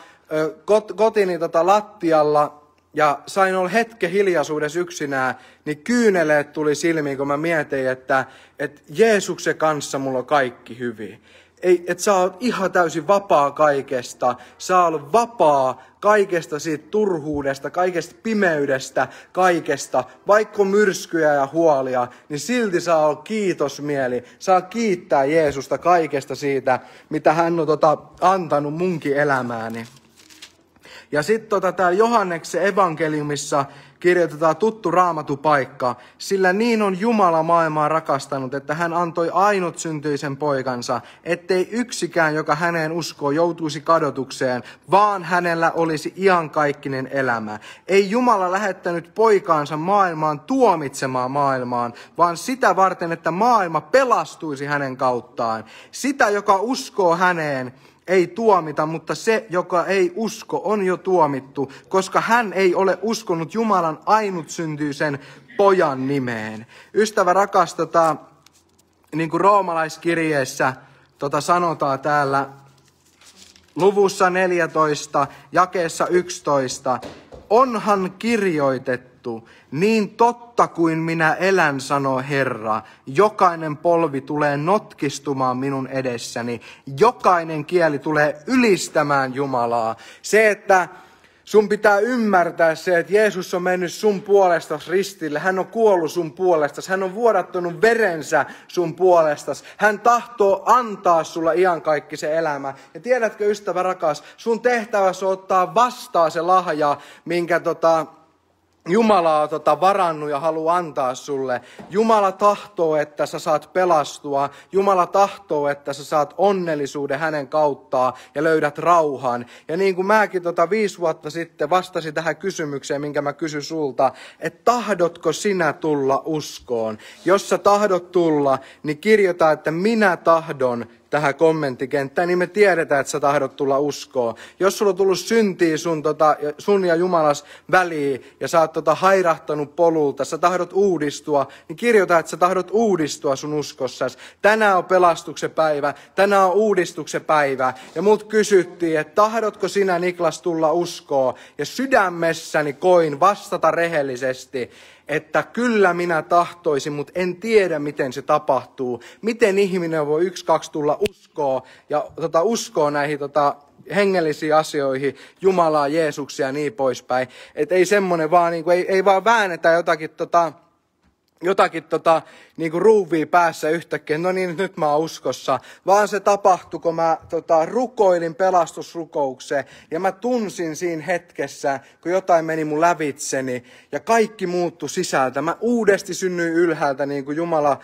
kot, kotini tota lattialla ja sain olla hetken hiljaisuudessa yksinään, niin kyyneleet tuli silmiin, kun mä mietin, että, että Jeesuksen kanssa mulla on kaikki hyvin ei, että sä oot ihan täysin vapaa kaikesta. Sä oot vapaa kaikesta siitä turhuudesta, kaikesta pimeydestä, kaikesta. Vaikka on myrskyjä ja huolia, niin silti saa olla kiitosmieli. Saa kiittää Jeesusta kaikesta siitä, mitä hän on tota, antanut munkin elämääni. Ja sitten tota, täällä Johanneksen evankeliumissa kirjoitetaan tuttu raamatupaikka, sillä niin on Jumala maailmaa rakastanut, että hän antoi ainut syntyisen poikansa, ettei yksikään, joka häneen uskoo, joutuisi kadotukseen, vaan hänellä olisi iankaikkinen elämä. Ei Jumala lähettänyt poikaansa maailmaan tuomitsemaan maailmaan, vaan sitä varten, että maailma pelastuisi hänen kauttaan. Sitä, joka uskoo häneen, ei tuomita, mutta se, joka ei usko, on jo tuomittu, koska hän ei ole uskonut Jumalan ainutsyntyisen pojan nimeen. Ystävä rakas, tota, niin kuin roomalaiskirjeessä tota sanotaan täällä luvussa 14, jakeessa 11, onhan kirjoitettu, niin totta kuin minä elän, sanoo Herra, jokainen polvi tulee notkistumaan minun edessäni, jokainen kieli tulee ylistämään Jumalaa. Se, että sun pitää ymmärtää se, että Jeesus on mennyt sun puolestas ristille. Hän on kuollut sun puolestas. Hän on vuodattanut verensä sun puolestas. Hän tahtoo antaa sulla se elämä. Ja tiedätkö, ystävä rakas, sun tehtävässä on ottaa vastaan se lahja, minkä tota, Jumala on tota varannut ja haluaa antaa sulle. Jumala tahtoo, että sä saat pelastua. Jumala tahtoo, että sä saat onnellisuuden hänen kauttaan ja löydät rauhan. Ja niin kuin mäkin tota viisi vuotta sitten vastasin tähän kysymykseen, minkä mä kysyn sulta, että tahdotko sinä tulla uskoon? Jos sä tahdot tulla, niin kirjoita, että minä tahdon tähän kommenttikenttään, niin me tiedetään, että sä tahdot tulla uskoon. Jos sulla on tullut syntiä sun, tota, sun ja Jumalas väliin ja sä oot tota, hairahtanut polulta, sä tahdot uudistua, niin kirjoita, että sä tahdot uudistua sun uskossas. Tänään on pelastuksen päivä, tänään on uudistuksen päivä. Ja mut kysyttiin, että tahdotko sinä Niklas tulla uskoon? Ja sydämessäni koin vastata rehellisesti, että kyllä minä tahtoisin, mutta en tiedä, miten se tapahtuu. Miten ihminen voi yksi, kaksi tulla uskoa ja tota, uskoa näihin tota, hengellisiin asioihin, Jumalaa, Jeesuksia ja niin poispäin. Että ei semmoinen vaan, niin kuin, ei, ei vaan väännetä jotakin tota, jotakin tota, niin kuin ruuvia päässä yhtäkkiä, no niin, nyt mä oon uskossa, vaan se tapahtui, kun mä tota, rukoilin pelastusrukoukseen ja mä tunsin siinä hetkessä, kun jotain meni mun lävitseni ja kaikki muuttui sisältä. Mä uudesti synnyin ylhäältä, niin kuin Jumala,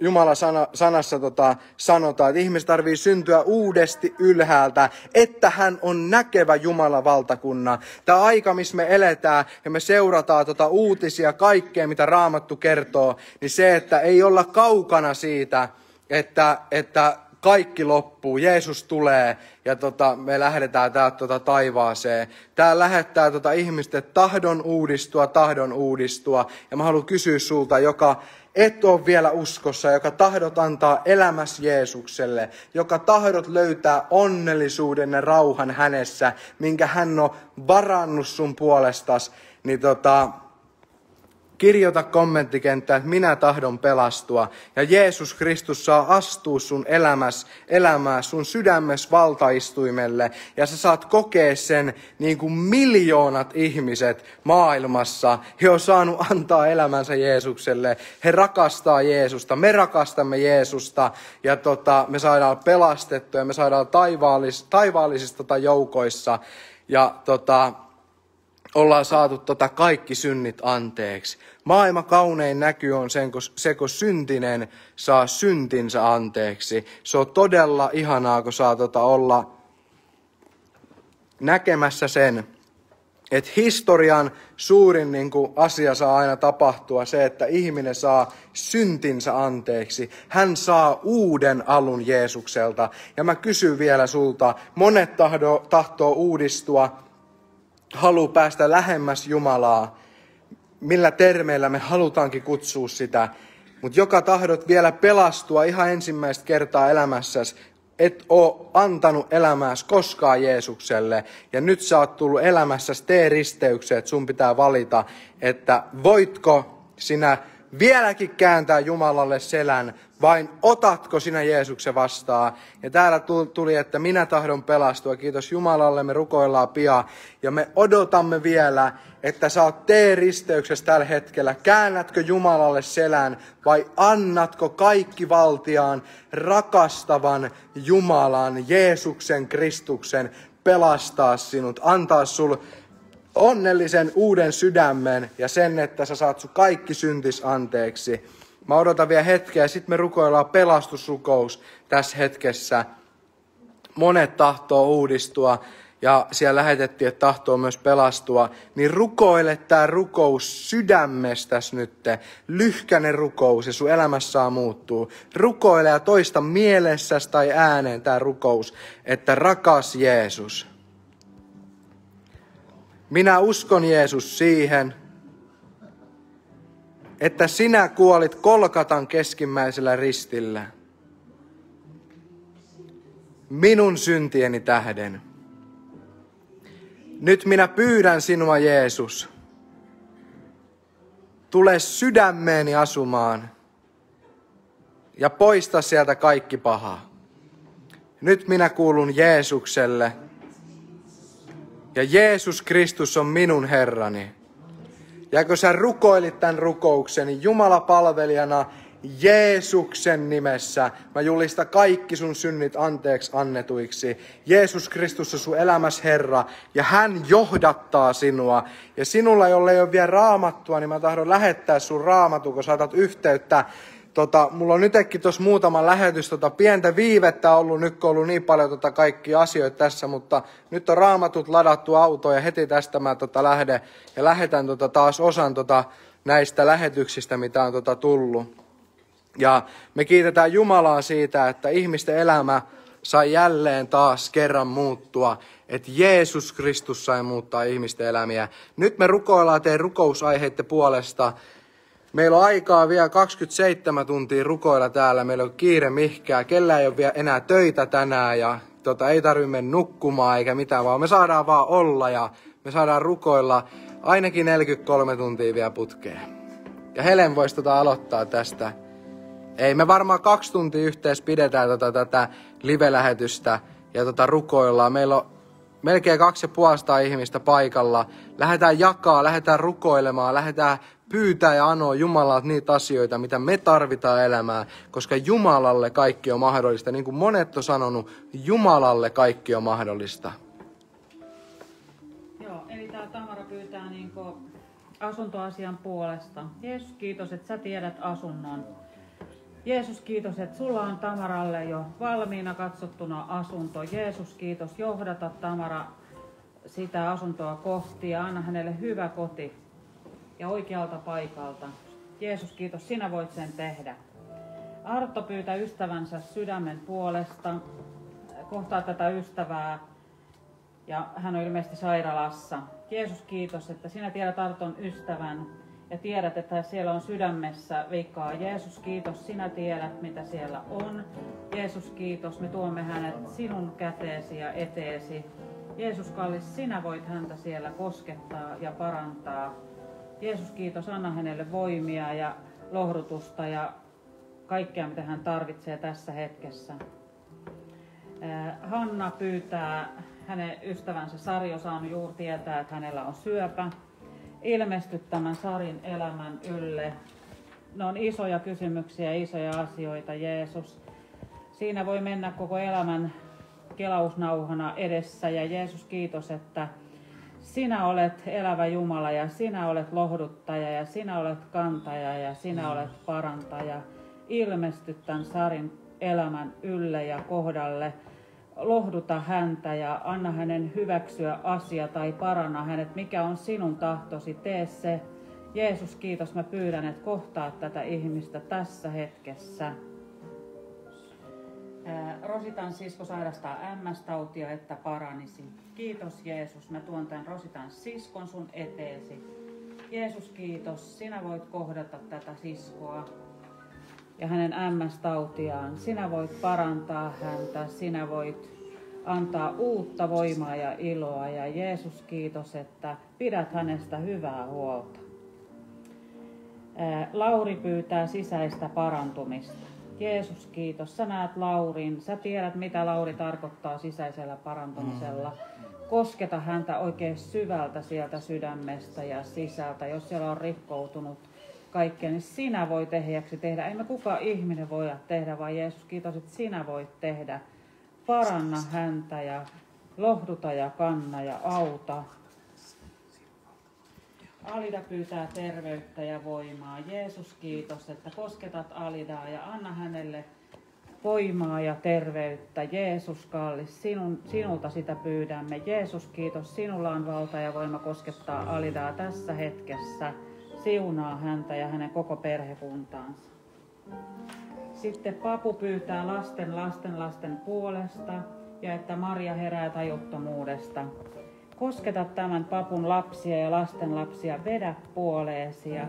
Jumala sana, sanassa tota, sanotaan, että ihmiset tarvii syntyä uudesti ylhäältä, että hän on näkevä Jumala valtakunnan. Tämä aika, missä me eletään ja me seurataan tota, uutisia, kaikkea, mitä Raamattu kertoo, niin se, että ei olla kaukana siitä, että, että kaikki loppuu, Jeesus tulee ja tota, me lähdetään täältä tota taivaaseen. Tämä lähettää tota ihmisten tahdon uudistua, tahdon uudistua. Ja mä haluan kysyä sulta, joka et ole vielä uskossa, joka tahdot antaa elämässä Jeesukselle, joka tahdot löytää onnellisuuden ja rauhan hänessä, minkä hän on varannut sun puolestas, niin tota, Kirjoita kommenttikenttään, että minä tahdon pelastua. Ja Jeesus Kristus saa astua sun elämäs, elämää sun sydämes valtaistuimelle. Ja sä saat kokea sen niin kuin miljoonat ihmiset maailmassa. He on saanut antaa elämänsä Jeesukselle. He rakastaa Jeesusta. Me rakastamme Jeesusta. Ja tota, me saadaan pelastettua ja me saadaan taivaallis, taivaallisista tota joukoissa. Ja tota, ollaan saatu tota kaikki synnit anteeksi. Maailma kaunein näky on sen, kun, se, kun syntinen saa syntinsä anteeksi. Se on todella ihanaa, kun saa tota olla näkemässä sen, että historian suurin niin kuin, asia saa aina tapahtua se, että ihminen saa syntinsä anteeksi. Hän saa uuden alun Jeesukselta. Ja mä kysyn vielä sulta, monet tahdo, tahtoo uudistua, haluaa päästä lähemmäs Jumalaa. Millä termeillä me halutaankin kutsua sitä. Mutta joka tahdot vielä pelastua ihan ensimmäistä kertaa elämässäsi, et oo antanut elämääsi koskaan Jeesukselle. Ja nyt sä oot tullut elämässäsi tee risteykseen, että sun pitää valita, että voitko sinä vieläkin kääntää Jumalalle selän, vain otatko sinä Jeesuksen vastaan? Ja täällä tuli, että minä tahdon pelastua. Kiitos Jumalalle, me rukoillaan pian. Ja me odotamme vielä, että sä oot tee risteyksessä tällä hetkellä. Käännätkö Jumalalle selän vai annatko kaikki valtiaan rakastavan Jumalan, Jeesuksen, Kristuksen pelastaa sinut, antaa sul onnellisen uuden sydämen ja sen, että sä saat sun kaikki syntis anteeksi. Mä odotan vielä hetkeä ja sitten me rukoillaan pelastusrukous tässä hetkessä. Monet tahtoo uudistua ja siellä lähetettiin, että tahtoo myös pelastua, niin rukoile tämä rukous sydämestäs nyt. Lyhkänen rukous ja sun elämässä saa muuttuu. Rukoile ja toista mielessäsi tai ääneen tämä rukous, että rakas Jeesus. Minä uskon Jeesus siihen, että sinä kuolit Kolkatan keskimmäisellä ristillä. Minun syntieni tähden. Nyt minä pyydän sinua, Jeesus. Tule sydämeeni asumaan ja poista sieltä kaikki paha. Nyt minä kuulun Jeesukselle. Ja Jeesus Kristus on minun Herrani. Ja kun sä rukoilit tämän rukouksen, niin Jumala palvelijana Jeesuksen nimessä mä julistan kaikki sun synnit anteeksi annetuiksi. Jeesus Kristus on sun elämäs Herra ja hän johdattaa sinua. Ja sinulla, jolle ei ole vielä raamattua, niin mä tahdon lähettää sun raamatu, kun saatat yhteyttä Tota, mulla on nytkin tuossa muutama lähetys, tota, pientä viivettä ollut, nyt kun on ollut niin paljon tota, kaikki asioita tässä, mutta nyt on raamatut ladattu autoon ja heti tästä mä tota, lähden ja lähetän tota, taas osan tota, näistä lähetyksistä, mitä on tota, tullut. Ja me kiitetään Jumalaa siitä, että ihmisten elämä sai jälleen taas kerran muuttua, että Jeesus Kristus sai muuttaa ihmisten elämiä. Nyt me rukoillaan teidän rukousaiheiden puolesta Meillä on aikaa vielä 27 tuntia rukoilla täällä. Meillä on kiire mihkää. Kellä ei ole vielä enää töitä tänään ja tota, ei tarvitse mennä nukkumaan eikä mitään, vaan me saadaan vaan olla ja me saadaan rukoilla ainakin 43 tuntia vielä putkeen. Ja Helen voisi tota aloittaa tästä. Ei me varmaan kaksi tuntia yhteensä pidetään tota, tätä live-lähetystä ja tota, rukoillaan. Meillä on melkein kaksi ja ihmistä paikalla. Lähdetään jakaa, lähdetään rukoilemaan, lähdetään pyytää ja anoa Jumalalta niitä asioita, mitä me tarvitaan elämään, koska Jumalalle kaikki on mahdollista. Niin kuin monet on sanonut, Jumalalle kaikki on mahdollista. Joo, eli tämä Tamara pyytää niin asuntoasian puolesta. Jeesus, kiitos, että sä tiedät asunnon. Jeesus, kiitos, että sulla on Tamaralle jo valmiina katsottuna asunto. Jeesus, kiitos, johdata Tamara sitä asuntoa kohti ja anna hänelle hyvä koti ja oikealta paikalta. Jeesus, kiitos, sinä voit sen tehdä. Arto pyytää ystävänsä sydämen puolesta, kohtaa tätä ystävää ja hän on ilmeisesti sairaalassa. Jeesus, kiitos, että sinä tiedät Arton ystävän ja tiedät, että siellä on sydämessä vikaa. Jeesus, kiitos, sinä tiedät, mitä siellä on. Jeesus, kiitos, me tuomme hänet sinun käteesi ja eteesi. Jeesus, kallis, sinä voit häntä siellä koskettaa ja parantaa. Jeesus, kiitos, anna hänelle voimia ja lohdutusta ja kaikkea, mitä hän tarvitsee tässä hetkessä. Hanna pyytää, hänen ystävänsä Sari on saanut juuri tietää, että hänellä on syöpä. Ilmesty tämän Sarin elämän ylle. Ne on isoja kysymyksiä, isoja asioita, Jeesus. Siinä voi mennä koko elämän kelausnauhana edessä ja Jeesus kiitos, että sinä olet elävä Jumala ja sinä olet lohduttaja ja sinä olet kantaja ja sinä olet parantaja. Ilmesty tämän Sarin elämän ylle ja kohdalle. lohduta häntä ja anna hänen hyväksyä asia tai paranna hänet, mikä on sinun tahtosi, tee se. Jeesus, kiitos, mä pyydän, että kohtaat tätä ihmistä tässä hetkessä. Rositan sisko sairastaa MS-tautia, että paranisi. Kiitos Jeesus, mä tuon tämän Rositan siskon sun eteesi. Jeesus, kiitos, sinä voit kohdata tätä siskoa ja hänen MS-tautiaan. Sinä voit parantaa häntä, sinä voit antaa uutta voimaa ja iloa. Ja Jeesus, kiitos, että pidät hänestä hyvää huolta. Lauri pyytää sisäistä parantumista. Jeesus, kiitos. Sä näet Laurin. Sä tiedät, mitä Lauri tarkoittaa sisäisellä parantumisella. Kosketa häntä oikein syvältä sieltä sydämestä ja sisältä, jos siellä on rikkoutunut kaikkea, niin sinä voit ehjäksi tehdä. Ei me kuka ihminen voi tehdä, vaan Jeesus, kiitos, että sinä voit tehdä. Paranna häntä ja lohduta ja kanna ja auta. Alida pyytää terveyttä ja voimaa. Jeesus, kiitos, että kosketat Alidaa ja anna hänelle voimaa ja terveyttä. Jeesus, kallis, sinun, sinulta sitä pyydämme. Jeesus, kiitos, sinulla on valta ja voima koskettaa Alidaa tässä hetkessä. Siunaa häntä ja hänen koko perhekuntaansa. Sitten papu pyytää lasten lasten lasten puolesta ja että Maria herää tajuttomuudesta. Kosketa tämän papun lapsia ja lasten lapsia, vedä puoleesi ja,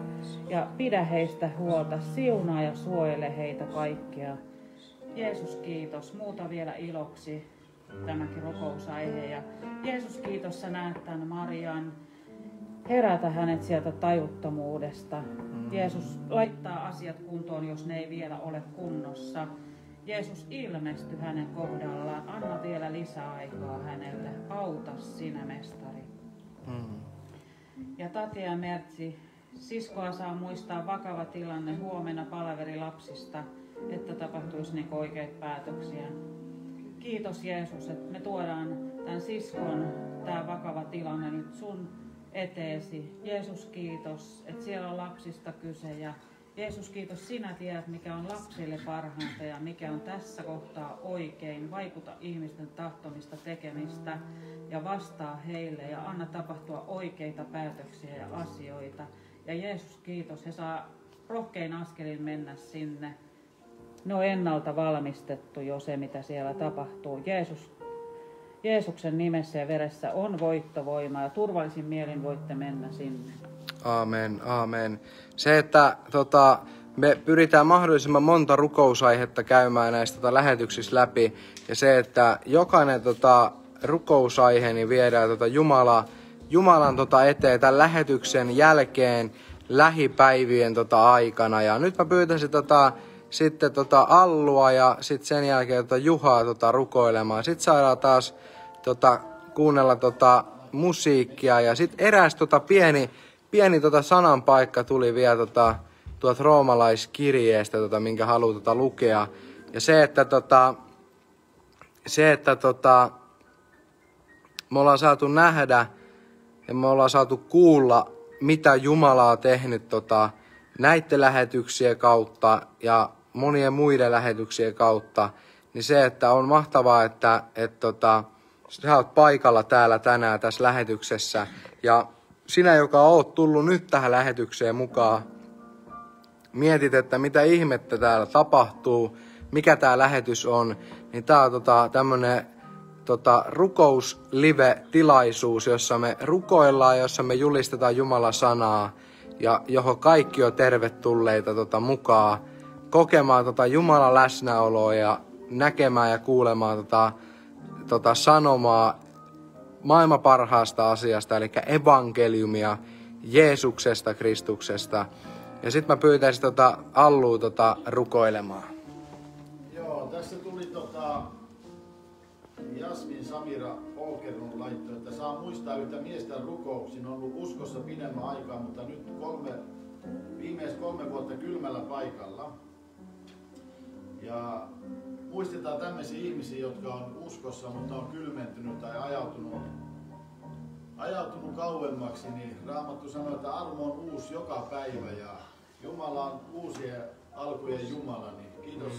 ja pidä heistä huolta, siunaa ja suojele heitä kaikkia. Jeesus kiitos, muuta vielä iloksi tämäkin rukousaihe. Ja Jeesus kiitos, sä näet tämän Marian, herätä hänet sieltä tajuttomuudesta. Mm. Jeesus laittaa asiat kuntoon, jos ne ei vielä ole kunnossa. Jeesus ilmesty hänen kohdallaan. Anna vielä lisäaikaa hänelle. Auta sinä, mestari. Mm. Ja Tatja Mertsi, siskoa saa muistaa vakava tilanne huomenna palaveri lapsista, että tapahtuisi niin oikeita päätöksiä. Kiitos Jeesus, että me tuodaan tämän siskon tämä vakava tilanne nyt sun eteesi. Jeesus kiitos, että siellä on lapsista kyse ja Jeesus kiitos, sinä tiedät mikä on lapsille parhainta ja mikä on tässä kohtaa oikein. Vaikuta ihmisten tahtomista tekemistä ja vastaa heille ja anna tapahtua oikeita päätöksiä ja asioita. Ja Jeesus kiitos, he saa rohkein askelin mennä sinne. Ne on ennalta valmistettu jo se, mitä siellä tapahtuu. Jeesus Jeesuksen nimessä ja veressä on voittovoima ja turvallisin mielin voitte mennä sinne. Amen, amen. Se, että tota, me pyritään mahdollisimman monta rukousaihetta käymään näistä tota, lähetyksissä läpi. Ja se, että jokainen tota, rukousaihe niin viedään tota, Jumala, Jumalan tota, eteen tämän lähetyksen jälkeen lähipäivien tota, aikana. Ja nyt mä pyytäisin tota, sitten tota, Allua ja sitten sen jälkeen tota, Juhaa tota, rukoilemaan. Sitten saadaan taas tota, kuunnella tota, musiikkia ja sitten eräs tota, pieni, pieni tota, sananpaikka tuli vielä tota, tuolta roomalaiskirjeestä, tota, minkä haluaa tota, lukea. Ja se, että, tota, se, että tota, me ollaan saatu nähdä ja me ollaan saatu kuulla, mitä Jumala on tehnyt tota, näiden lähetyksien kautta ja monien muiden lähetyksien kautta, niin se, että on mahtavaa, että et, tota, sä oot paikalla täällä tänään tässä lähetyksessä. Ja sinä, joka oot tullut nyt tähän lähetykseen mukaan, mietit, että mitä ihmettä täällä tapahtuu, mikä tämä lähetys on, niin tää on tota, tämmönen tota, rukous-live-tilaisuus, jossa me rukoillaan, jossa me julistetaan Jumalan sanaa ja johon kaikki on tervetulleita tota, mukaan kokemaan tota, Jumalan läsnäoloa ja näkemään ja kuulemaan tota, tota, sanomaa maailman parhaasta asiasta, eli evankeliumia Jeesuksesta, Kristuksesta. Ja sitten mä pyytäisin tota Allua tota rukoilemaan. Joo, tässä tuli tota Jasmin Samira Okerun laitto, että saa muistaa yhtä miestä rukouksiin. On ollut uskossa pidemmän aikaa, mutta nyt kolme, viimeiset kolme vuotta kylmällä paikalla. Ja muistetaan tämmöisiä ihmisiä, jotka on uskossa, mutta on kylmentynyt tai ajautunut, ajautunut kauemmaksi, niin Raamattu sanoo, että armo on uusi joka päivä ja Jumala on uusien alkujen Jumala, niin kiitos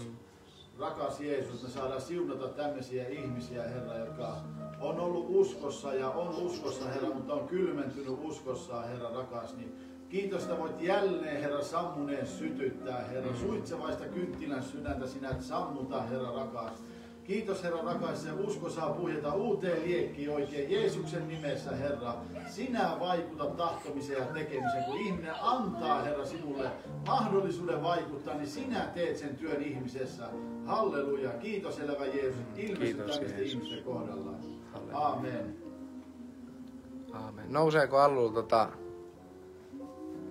rakas Jeesus, me saadaan siunata tämmöisiä ihmisiä, Herra, jotka on ollut uskossa ja on uskossa, Herra, mutta on kylmentynyt uskossa, Herra rakas, niin Kiitos, että voit jälleen, Herra, sammuneen sytyttää, Herra. Suitsevaista kynttilän sydäntä sinä et sammuta, Herra rakas. Kiitos Herra rakas, ja usko saa puhjeta uuteen liekkiin oikein Jeesuksen nimessä, Herra. Sinä vaikutat tahtomiseen ja tekemiseen. Kun ihminen antaa, Herra, sinulle mahdollisuuden vaikuttaa, niin sinä teet sen työn ihmisessä. Halleluja. Kiitos elävä Jeesus. Ilmesty tämmöisten ihmisten kohdalla. Amen. Aamen. Nouseeko Allu tota,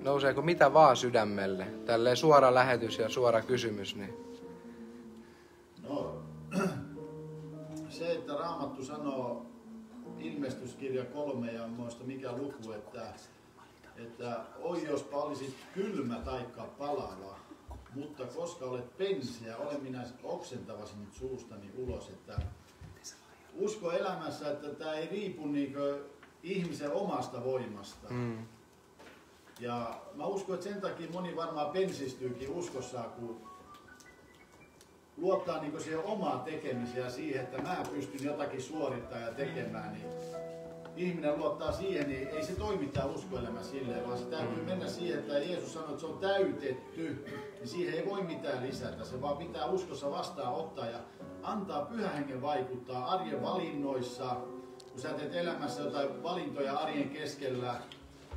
nouseeko mitä vaan sydämelle? Tälleen suora lähetys ja suora kysymys. Niin. No, se, että Raamattu sanoo ilmestyskirja kolme ja muista mikä luku, että, että oi jospa olisit kylmä taikka palava, mutta koska olet pensiä, olen minä oksentavasi nyt suustani ulos, että usko elämässä, että tämä ei riipu niinkö ihmisen omasta voimasta. Mm. Ja mä uskon, että sen takia moni varmaan pensistyykin uskossaan, kun luottaa niin siihen omaan tekemiseen ja siihen, että mä pystyn jotakin suorittamaan ja tekemään, niin ihminen luottaa siihen, niin ei se toimi tämä uskoelämä silleen, vaan se täytyy mm. mennä siihen, että Jeesus sanoi, että se on täytetty, niin siihen ei voi mitään lisätä, se vaan pitää uskossa vastaanottaa ja antaa pyhähengen vaikuttaa arjen valinnoissa, kun sä teet elämässä jotain valintoja arjen keskellä,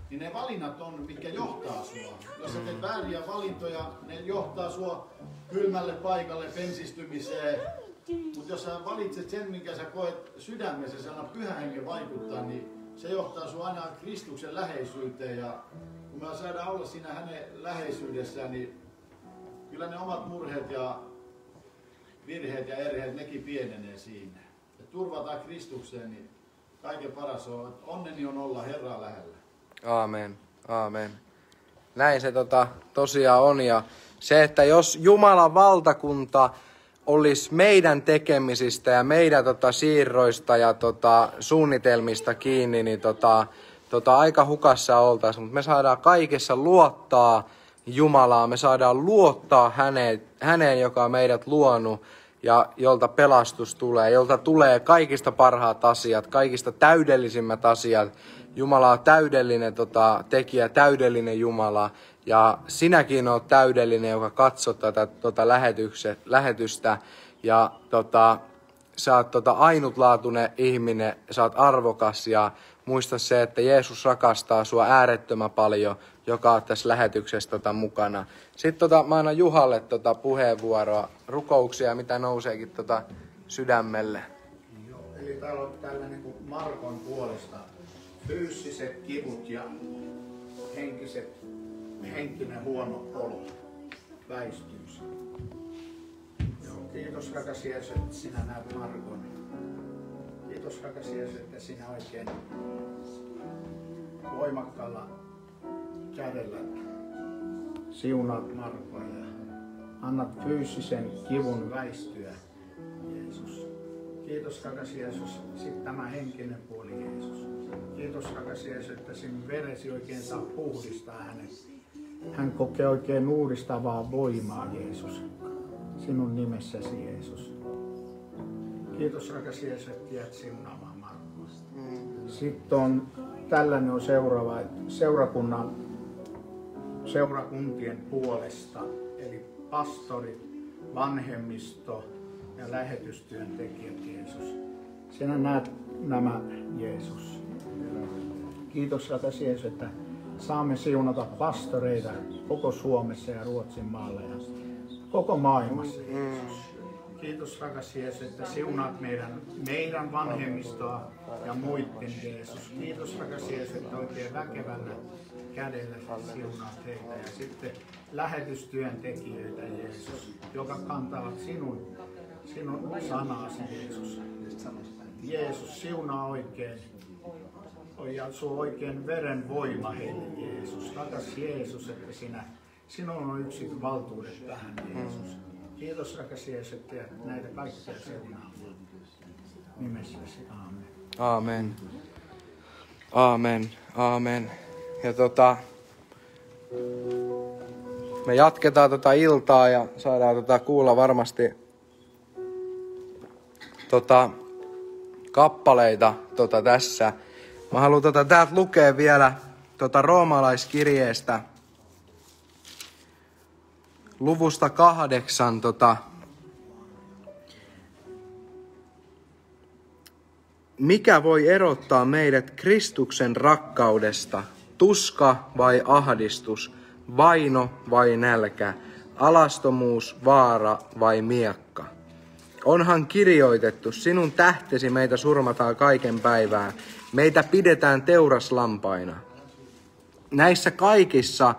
niin ne valinnat on, mitkä johtaa sua. Jos sä teet vääriä valintoja, ne johtaa sua kylmälle paikalle, pensistymiseen. Mutta jos sä valitset sen, minkä sä koet sydämessä, se on pyhä hengen vaikuttaa, niin se johtaa sua aina Kristuksen läheisyyteen. Ja kun me saadaan olla siinä hänen läheisyydessään, niin kyllä ne omat murheet ja virheet ja erheet, nekin pienenee siinä. Ja turvataan Kristukseen, niin kaiken paras on, että onneni on olla Herraa lähellä. Aamen, aamen. Näin se tota, tosiaan on. Ja se, että jos Jumalan valtakunta olisi meidän tekemisistä ja meidän tota, siirroista ja tota, suunnitelmista kiinni, niin tota, tota, aika hukassa oltaisiin. Mutta me saadaan kaikessa luottaa Jumalaa, me saadaan luottaa häneen, häneen, joka on meidät luonut ja jolta pelastus tulee, jolta tulee kaikista parhaat asiat, kaikista täydellisimmät asiat. Jumala on täydellinen tota, tekijä, täydellinen Jumala. Ja sinäkin olet täydellinen, joka katsot tätä tota, lähetystä. Ja tota, sä oot tota, ainutlaatuinen ihminen, sä oot arvokas ja muista se, että Jeesus rakastaa sua äärettömän paljon, joka on tässä lähetyksessä tota, mukana. Sitten tota, mä annan Juhalle tota, puheenvuoroa, rukouksia, mitä nouseekin tota, sydämelle. Joo, eli täällä on tällainen kuin Markon puolesta fyysiset kivut ja henkiset, henkinen huono olo väistyisi. Joo, kiitos rakas Jeesus, että sinä näet Markon. Kiitos rakas Jeesus, että sinä oikein voimakkaalla kädellä siunaat Markoa ja annat fyysisen kivun väistyä, Jeesus. Kiitos rakas Jeesus, sitten tämä henkinen puoli Jeesus. Kiitos rakas Jeesus, että sinun veresi oikein saa puhdistaa hänet. Hän kokee oikein uudistavaa voimaa, Jeesus. Sinun nimessäsi, Jeesus. Kiitos rakas Jeesus, että jäät siunaamaan Markkoa. Sitten on, tällainen on seuraava, että seurakunnan, seurakuntien puolesta, eli pastorit, vanhemmisto ja lähetystyöntekijät, Jeesus. Sinä näet nämä, Jeesus. Kiitos rakas Jeesus, että saamme siunata pastoreita koko Suomessa ja Ruotsin maalla ja koko maailmassa. Jeesus. Kiitos rakas Jeesus, että siunaat meidän, meidän vanhemmistoa ja muiden Jeesus. Kiitos rakas Jeesus, että oikein väkevällä kädellä siunaat heitä. Ja sitten lähetystyöntekijöitä Jeesus, joka kantavat sinun, sinun sanasi Jeesus. Jeesus, siunaa oikein ja sulla oikein veren voima Jeesus. Rakas Jeesus, että sinä, sinulla on yksi valtuudet tähän, Jeesus. Kiitos, rakas Jeesus, että näitä kaikkia seuraamaan. Nimessäsi, aamen. Aamen. Aamen. Aamen. Ja tota, me jatketaan tota iltaa ja saadaan tota kuulla varmasti tota, kappaleita tota, tässä. Mä haluan tota, täältä lukea vielä tota, roomalaiskirjeestä luvusta kahdeksan tota, Mikä voi erottaa meidät Kristuksen rakkaudesta? Tuska vai ahdistus? Vaino vai nälkä? Alastomuus, vaara vai miekka? Onhan kirjoitettu, sinun tähtesi meitä surmataan kaiken päivää. Meitä pidetään teuraslampaina. Näissä kaikissa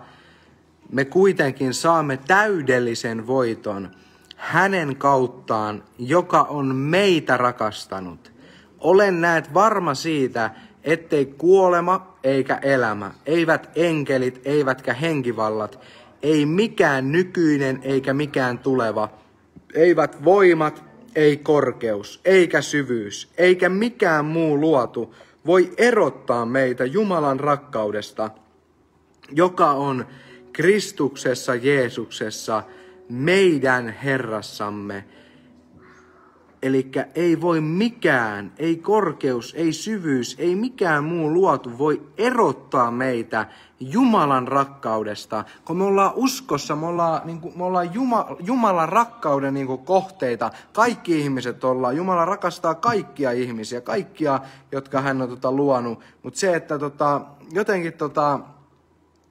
me kuitenkin saamme täydellisen voiton hänen kauttaan, joka on meitä rakastanut. Olen näet varma siitä, ettei kuolema eikä elämä, eivät enkelit, eivätkä henkivallat, ei mikään nykyinen eikä mikään tuleva, eivät voimat, ei korkeus, eikä syvyys, eikä mikään muu luotu voi erottaa meitä Jumalan rakkaudesta, joka on Kristuksessa Jeesuksessa, meidän Herrassamme, Eli ei voi mikään, ei korkeus, ei syvyys, ei mikään muu luotu voi erottaa meitä Jumalan rakkaudesta. Kun me ollaan uskossa, me ollaan, niin kuin, me ollaan Juma, Jumalan rakkauden niin kuin, kohteita. Kaikki ihmiset ollaan. Jumala rakastaa kaikkia ihmisiä, kaikkia, jotka hän on tota, luonut. Mutta se, että tota, jotenkin tota,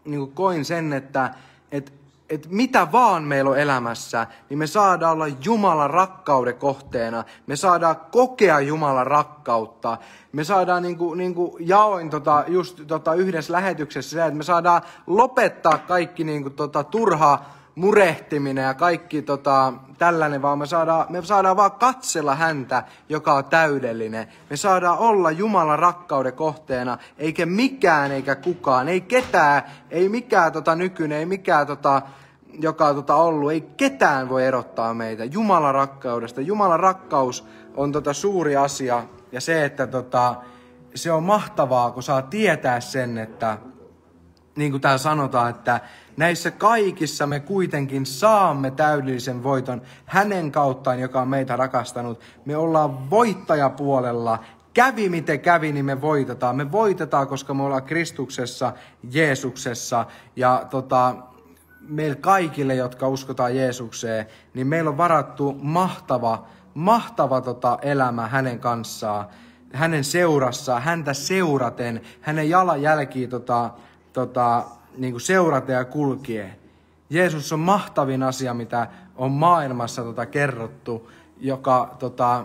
niin kuin koin sen, että et että mitä vaan meillä on elämässä, niin me saadaan olla Jumalan rakkauden kohteena. Me saadaan kokea Jumalan rakkautta. Me saadaan, niin kuin, niin kuin jaoin tota, just tota yhdessä lähetyksessä se, että me saadaan lopettaa kaikki niin kuin, tota, turha murehtiminen ja kaikki tota, tällainen, vaan me saadaan, me saadaan vaan katsella häntä, joka on täydellinen. Me saadaan olla Jumalan rakkauden kohteena, eikä mikään eikä kukaan, ei ketään, ei mikään tota nykyinen, ei mikään tota, joka on tota ollut, ei ketään voi erottaa meitä Jumalan rakkaudesta. Jumalan rakkaus on tota suuri asia ja se, että tota, se on mahtavaa, kun saa tietää sen, että niin kuin täällä sanotaan, että näissä kaikissa me kuitenkin saamme täydellisen voiton hänen kauttaan, joka on meitä rakastanut. Me ollaan voittajapuolella. Kävi miten kävi, niin me voitetaan. Me voitetaan, koska me ollaan Kristuksessa, Jeesuksessa. Ja tota, meillä kaikille, jotka uskotaan Jeesukseen, niin meillä on varattu mahtava, mahtava tota elämä hänen kanssaan, hänen seurassa, häntä seuraten, hänen jalanjälkiin tota, tota, niin kuin seurata ja kulkee. Jeesus on mahtavin asia, mitä on maailmassa tota, kerrottu, joka tota,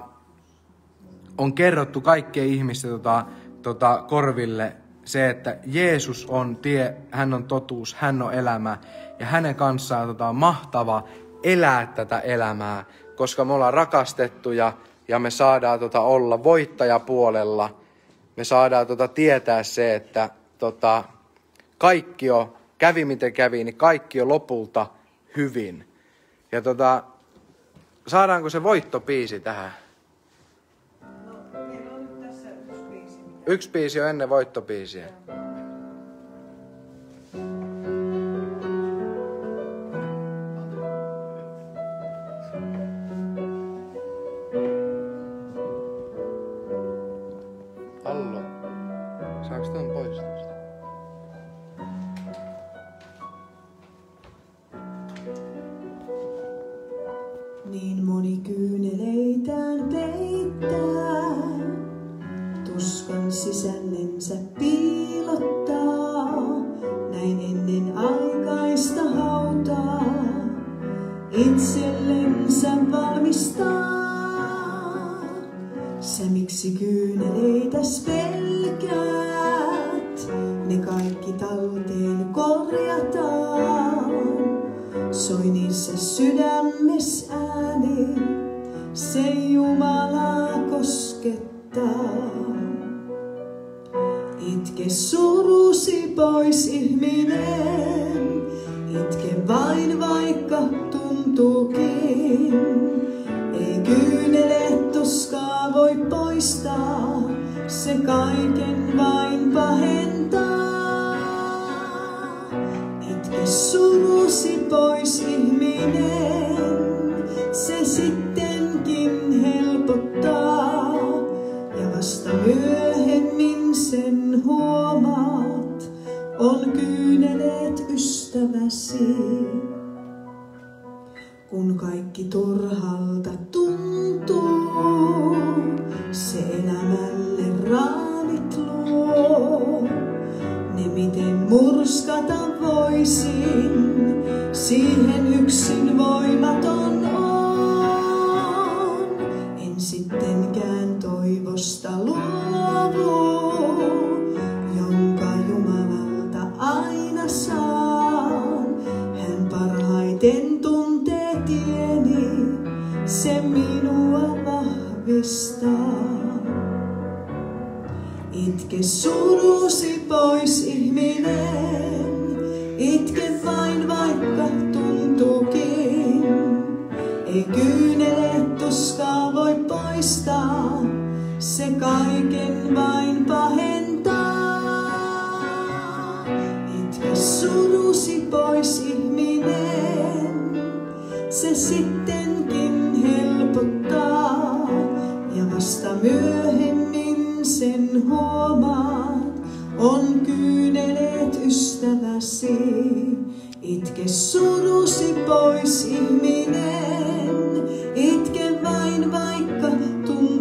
on kerrottu kaikkien ihmisten tota, tota, korville. Se, että Jeesus on tie, hän on totuus, hän on elämä ja hänen kanssaan tota, on mahtava elää tätä elämää, koska me ollaan rakastettuja ja me saadaan tota, olla voittajapuolella. Me saadaan tota, tietää se, että tota, kaikki on, kävi miten kävi, niin kaikki on lopulta hyvin. Ja tota, saadaanko se voittopiisi tähän? No, on nyt tässä yksi biisi. Yksi biisi on ennen voittopiisiä. Allo.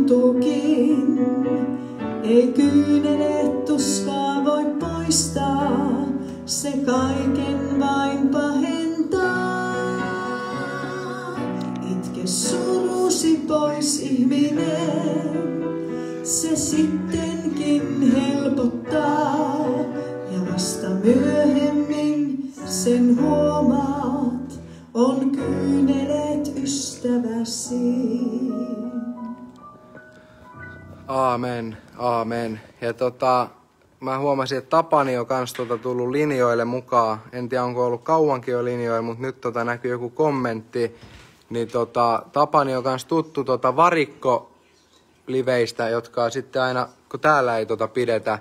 Tuntuukin. Ei kyyneleet tuskaa voi poistaa, se kaiken vain pahentaa. Itke surusi pois ihminen, se sittenkin helpottaa. Ja vasta myöhemmin sen huomaat, on kyyneleet ystäväsi. Aamen, aamen. Ja tota, mä huomasin, että Tapani on kans tota tullut linjoille mukaan. En tiedä, onko ollut kauankin jo linjoilla, mutta nyt tota näkyy joku kommentti. Niin tota, Tapani on kans tuttu tota varikko liveistä, jotka sitten aina, kun täällä ei tota pidetä,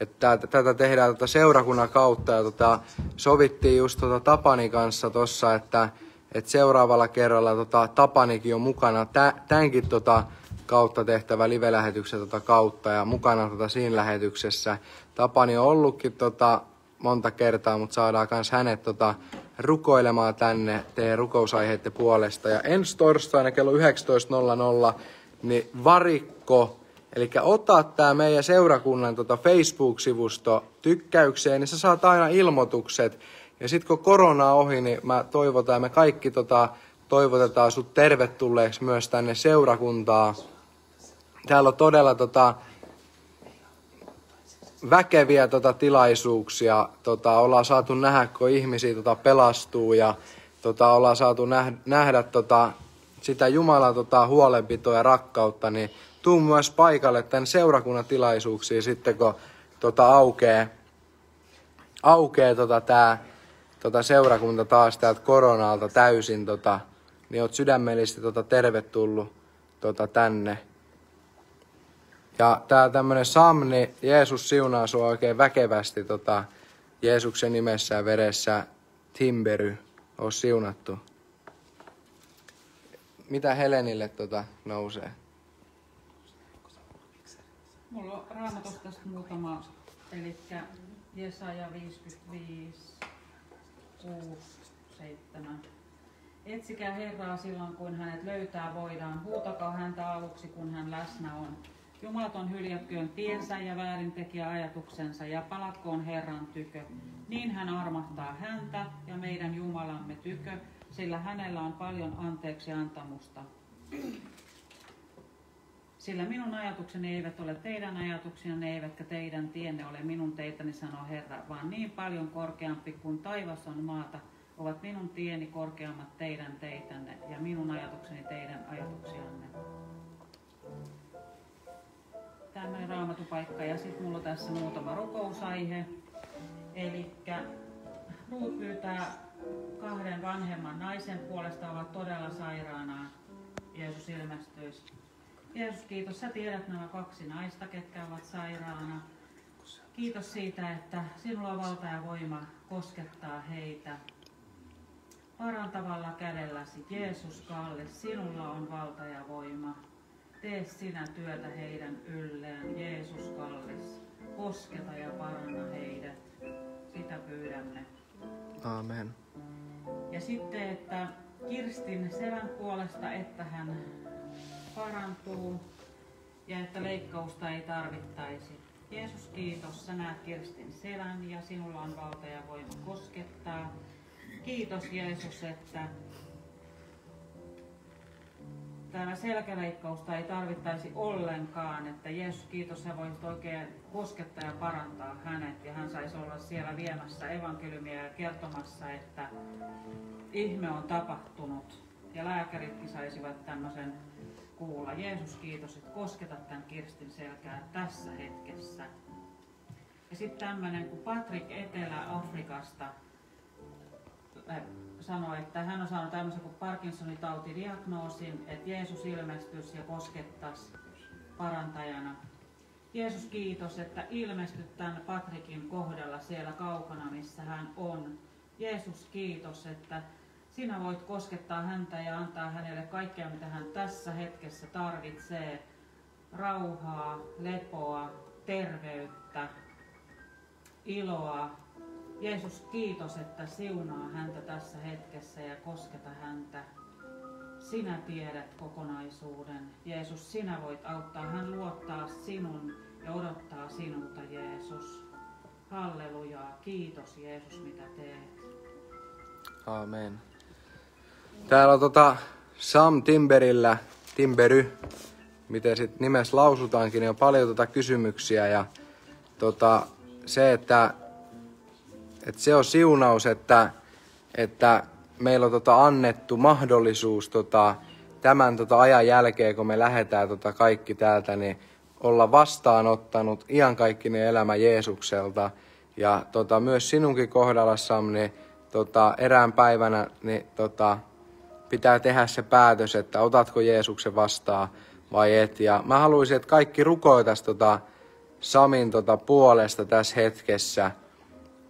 että tätä tehdään tota seurakunnan kautta ja tota, sovittiin just tota Tapanin kanssa tossa, että, että seuraavalla kerralla tota, Tapanikin on mukana tä, tämänkin tota, kautta tehtävä live-lähetyksen tota, kautta ja mukana tota, siinä lähetyksessä. Tapani on ollutkin tota, monta kertaa, mutta saadaan myös hänet tota, rukoilemaan tänne teidän rukousaiheiden puolesta. Ja ensi torstaina kello 19.00 niin varikko, eli ota tämä meidän seurakunnan tota Facebook-sivusto tykkäykseen, niin sä saat aina ilmoitukset. Ja sitten kun korona on ohi, niin mä toivotaan, me kaikki tota, toivotetaan sut tervetulleeksi myös tänne seurakuntaan. Täällä on todella tota, väkeviä tota, tilaisuuksia. Tota, ollaan saatu nähdä, kun ihmisiä tota, pelastuu ja tota, ollaan saatu nähdä, nähdä tota, sitä Jumalan tota, huolenpitoa ja rakkautta, niin tuu myös paikalle tämän seurakunnan tilaisuuksiin sitten, kun tota, aukeaa aukee, tota, tämä tota, seurakunta taas täältä koronalta täysin, tota, niin oot sydämellisesti tota, tervetullut tota, tänne. Ja tää tämmönen Samni, Jeesus siunaa sua oikein väkevästi tota, Jeesuksen nimessä ja veressä. Timbery, on siunattu. Mitä Helenille tota, nousee? Mulla on raamatusta muutama, eli Jesaja 55, 6, 7. Etsikää Herraa silloin, kun hänet löytää voidaan. Huutakaa häntä aluksi, kun hän läsnä on. Jumalaton hyljätköön tiensä ja väärintekijä ajatuksensa ja palatkoon Herran tykö. Niin hän armahtaa häntä ja meidän Jumalamme tykö, sillä hänellä on paljon anteeksi antamusta. Sillä minun ajatukseni eivät ole teidän ajatuksianne, eivätkä teidän tienne ole minun teitäni, sanoo Herra, vaan niin paljon korkeampi kuin taivas on maata, ovat minun tieni korkeammat teidän teitänne ja minun ajatukseni teidän ajatuksianne. Tämmöinen raamatupaikka ja sitten mulla on tässä muutama rukousaihe. Eli Ruut pyytää kahden vanhemman naisen puolesta ovat todella sairaana. Jeesus ilmestyisi. Jeesus, kiitos. Sä tiedät nämä kaksi naista, ketkä ovat sairaana. Kiitos siitä, että sinulla on valta ja voima koskettaa heitä. Parantavalla kädelläsi, Jeesus Kalle, sinulla on valta ja voima. Tee sinä työtä heidän ylleen, Jeesus Kallis. Kosketa ja paranna heidät. Sitä pyydämme. Amen. Ja sitten, että Kirstin selän puolesta, että hän parantuu ja että leikkausta ei tarvittaisi. Jeesus, kiitos. Sä näet Kirstin selän ja sinulla on valta ja voima koskettaa. Kiitos Jeesus, että tämä selkäleikkausta ei tarvittaisi ollenkaan, että Jeesus, kiitos, sä voisit oikein koskettaa ja parantaa hänet ja hän saisi olla siellä viemässä evankeliumia ja kertomassa, että ihme on tapahtunut ja lääkäritkin saisivat tämmöisen kuulla. Jeesus, kiitos, että kosketat tämän Kirstin selkää tässä hetkessä. Ja sitten tämmöinen, kun Patrick Etelä-Afrikasta äh, sanoi, että hän on saanut tämmöisen kuin Parkinsonin tautidiagnoosin, että Jeesus ilmestyisi ja koskettaisi parantajana. Jeesus kiitos, että ilmestyt tämän Patrikin kohdalla siellä kaukana, missä hän on. Jeesus kiitos, että sinä voit koskettaa häntä ja antaa hänelle kaikkea, mitä hän tässä hetkessä tarvitsee. Rauhaa, lepoa, terveyttä, iloa. Jeesus, kiitos, että siunaa häntä tässä hetkessä ja kosketa häntä. Sinä tiedät kokonaisuuden. Jeesus, sinä voit auttaa. Hän luottaa sinun ja odottaa sinulta, Jeesus. Hallelujaa. Kiitos, Jeesus, mitä teet. Amen. Täällä on tota Sam Timberillä, Timbery, miten sit nimessä lausutaankin, niin on paljon tota kysymyksiä ja tota, se, että, että se on siunaus, että, että meillä on tota annettu mahdollisuus tota, tämän tota ajan jälkeen, kun me lähdetään tota kaikki täältä, niin olla vastaanottanut iankaikkinen elämä Jeesukselta. Ja tota, myös sinunkin kohdalla, Sam, niin tota, erään päivänä niin, tota, pitää tehdä se päätös, että otatko Jeesuksen vastaan vai et. Ja mä haluaisin, että kaikki rukoitas tota Samin tota puolesta tässä hetkessä.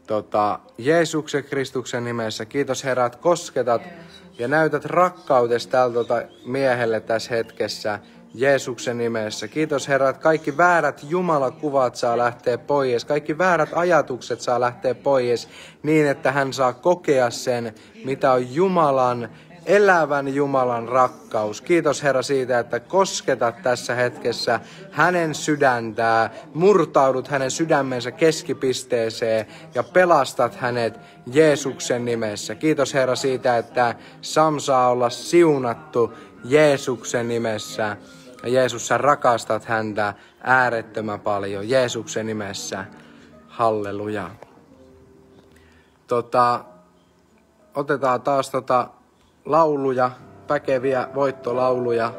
Tota, Jeesuksen Kristuksen nimessä. Kiitos Herra, että kosketat ja näytät rakkautesta tällä tota miehelle tässä hetkessä. Jeesuksen nimessä. Kiitos Herra, että kaikki väärät Jumalakuvat saa lähteä pois, kaikki väärät ajatukset saa lähteä pois niin, että hän saa kokea sen, mitä on Jumalan elävän Jumalan rakkaus. Kiitos Herra siitä, että kosketat tässä hetkessä hänen sydäntää, murtaudut hänen sydämensä keskipisteeseen ja pelastat hänet Jeesuksen nimessä. Kiitos Herra siitä, että Sam saa olla siunattu Jeesuksen nimessä. Ja Jeesus, sä rakastat häntä äärettömän paljon Jeesuksen nimessä. Halleluja. Tota, otetaan taas tota lauluja, päkeviä voittolauluja.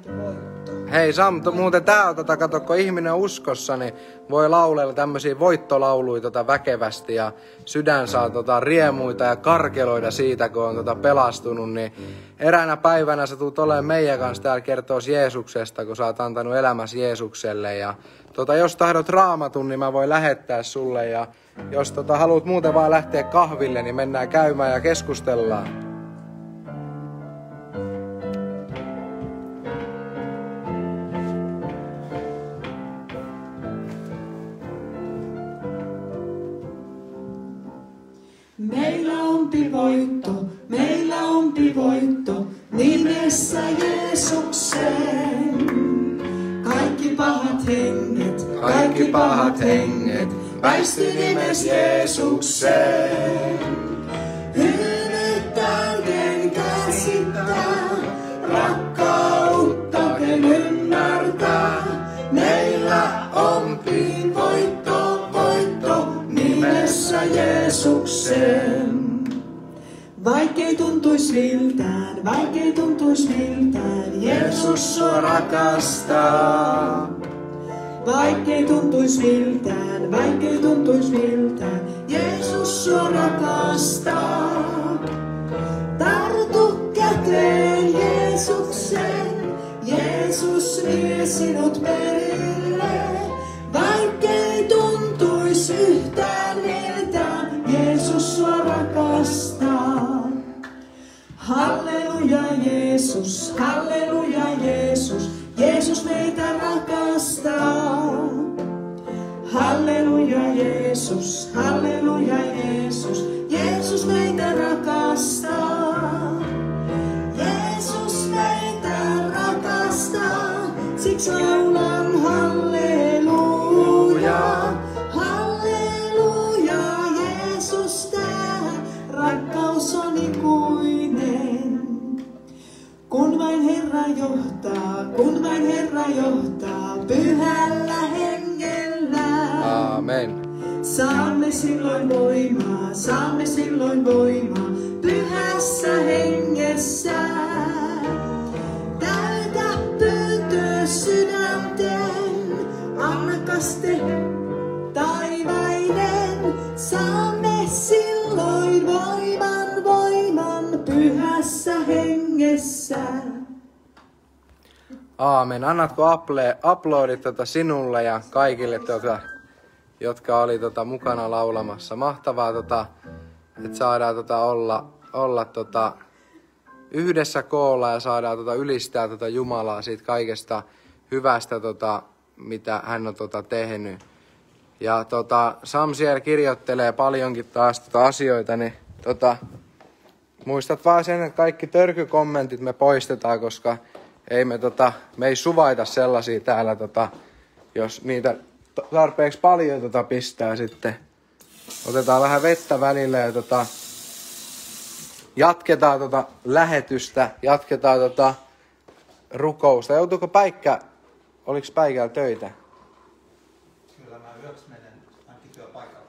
Onkin voitto. Hei Sam, to, muuten tää on tota, kato, kun ihminen on uskossa, niin voi laulella tämmöisiä voittolauluja tota väkevästi ja sydän saa tota riemuita ja karkeloida siitä, kun on tota pelastunut, niin eräänä päivänä sä tulet olemaan meidän kanssa täällä kertoo Jeesuksesta, kun sä oot antanut elämäsi Jeesukselle ja tota, jos tahdot raamatun, niin mä voin lähettää sulle ja jos tota, haluat muuten vaan lähteä kahville, niin mennään käymään ja keskustellaan. Meillä onpi voitto, meillä onpi voitto, nimessä Jeesuksen. Kaikki pahat henget, Kaikki pahat henget, väisty nimes Jeesuksen. Hymyt täyden käsittää, rakkautta ken ymmärtää. Meillä onpi voitto, voitto, nimessä Jeesuksen. Vaikkei tuntuis miltään, vaikkei tuntuis miltään, Jeesus sua rakastaa. Vaikkei tuntuis miltään, vaikkei tuntuis miltään, Jeesus sua rakastaa. Tartu käteen Jeesuksen, Jeesus vie sinut perille. Vaikkei tuntuis yhtään miltään, Jeesus sua rakastaa. Halleluja Jeesus, halleluja Jeesus, Jeesus meitä rakastaa. Halleluja Jeesus. Halleluja Jeesus, Jeesus meitä rakastaa. Johtaa, kun vain Herra johtaa, pyhällä hengellä. Aamen. Saamme silloin voimaa, saamme silloin voimaa, pyhässä hengessä. Täytä pyyntö sydänten, anna kaste taivainen. Saamme silloin voiman, voiman, pyhässä hengessä. Aamen. Annatko aple, uploadit tota sinulle ja kaikille, tota, jotka oli tota, mukana laulamassa. Mahtavaa, tota, että saadaan tota, olla, olla tota, yhdessä koolla ja saadaan tota, ylistää tota, Jumalaa siitä kaikesta hyvästä, tota, mitä hän on tota, tehnyt. Ja tota, Sam siellä kirjoittelee paljonkin taas tota, asioita, niin tota, muistat vaan sen, että kaikki törkykommentit me poistetaan, koska ei me, tota, me ei suvaita sellaisia täällä, tota, jos niitä tarpeeksi paljon tota, pistää sitten. Otetaan vähän vettä välillä ja tota, jatketaan tota lähetystä, jatketaan tota rukousta. Joutuuko päikkä, oliko päikällä töitä? Kyllä mä yöksi menen ainakin työpaikalle.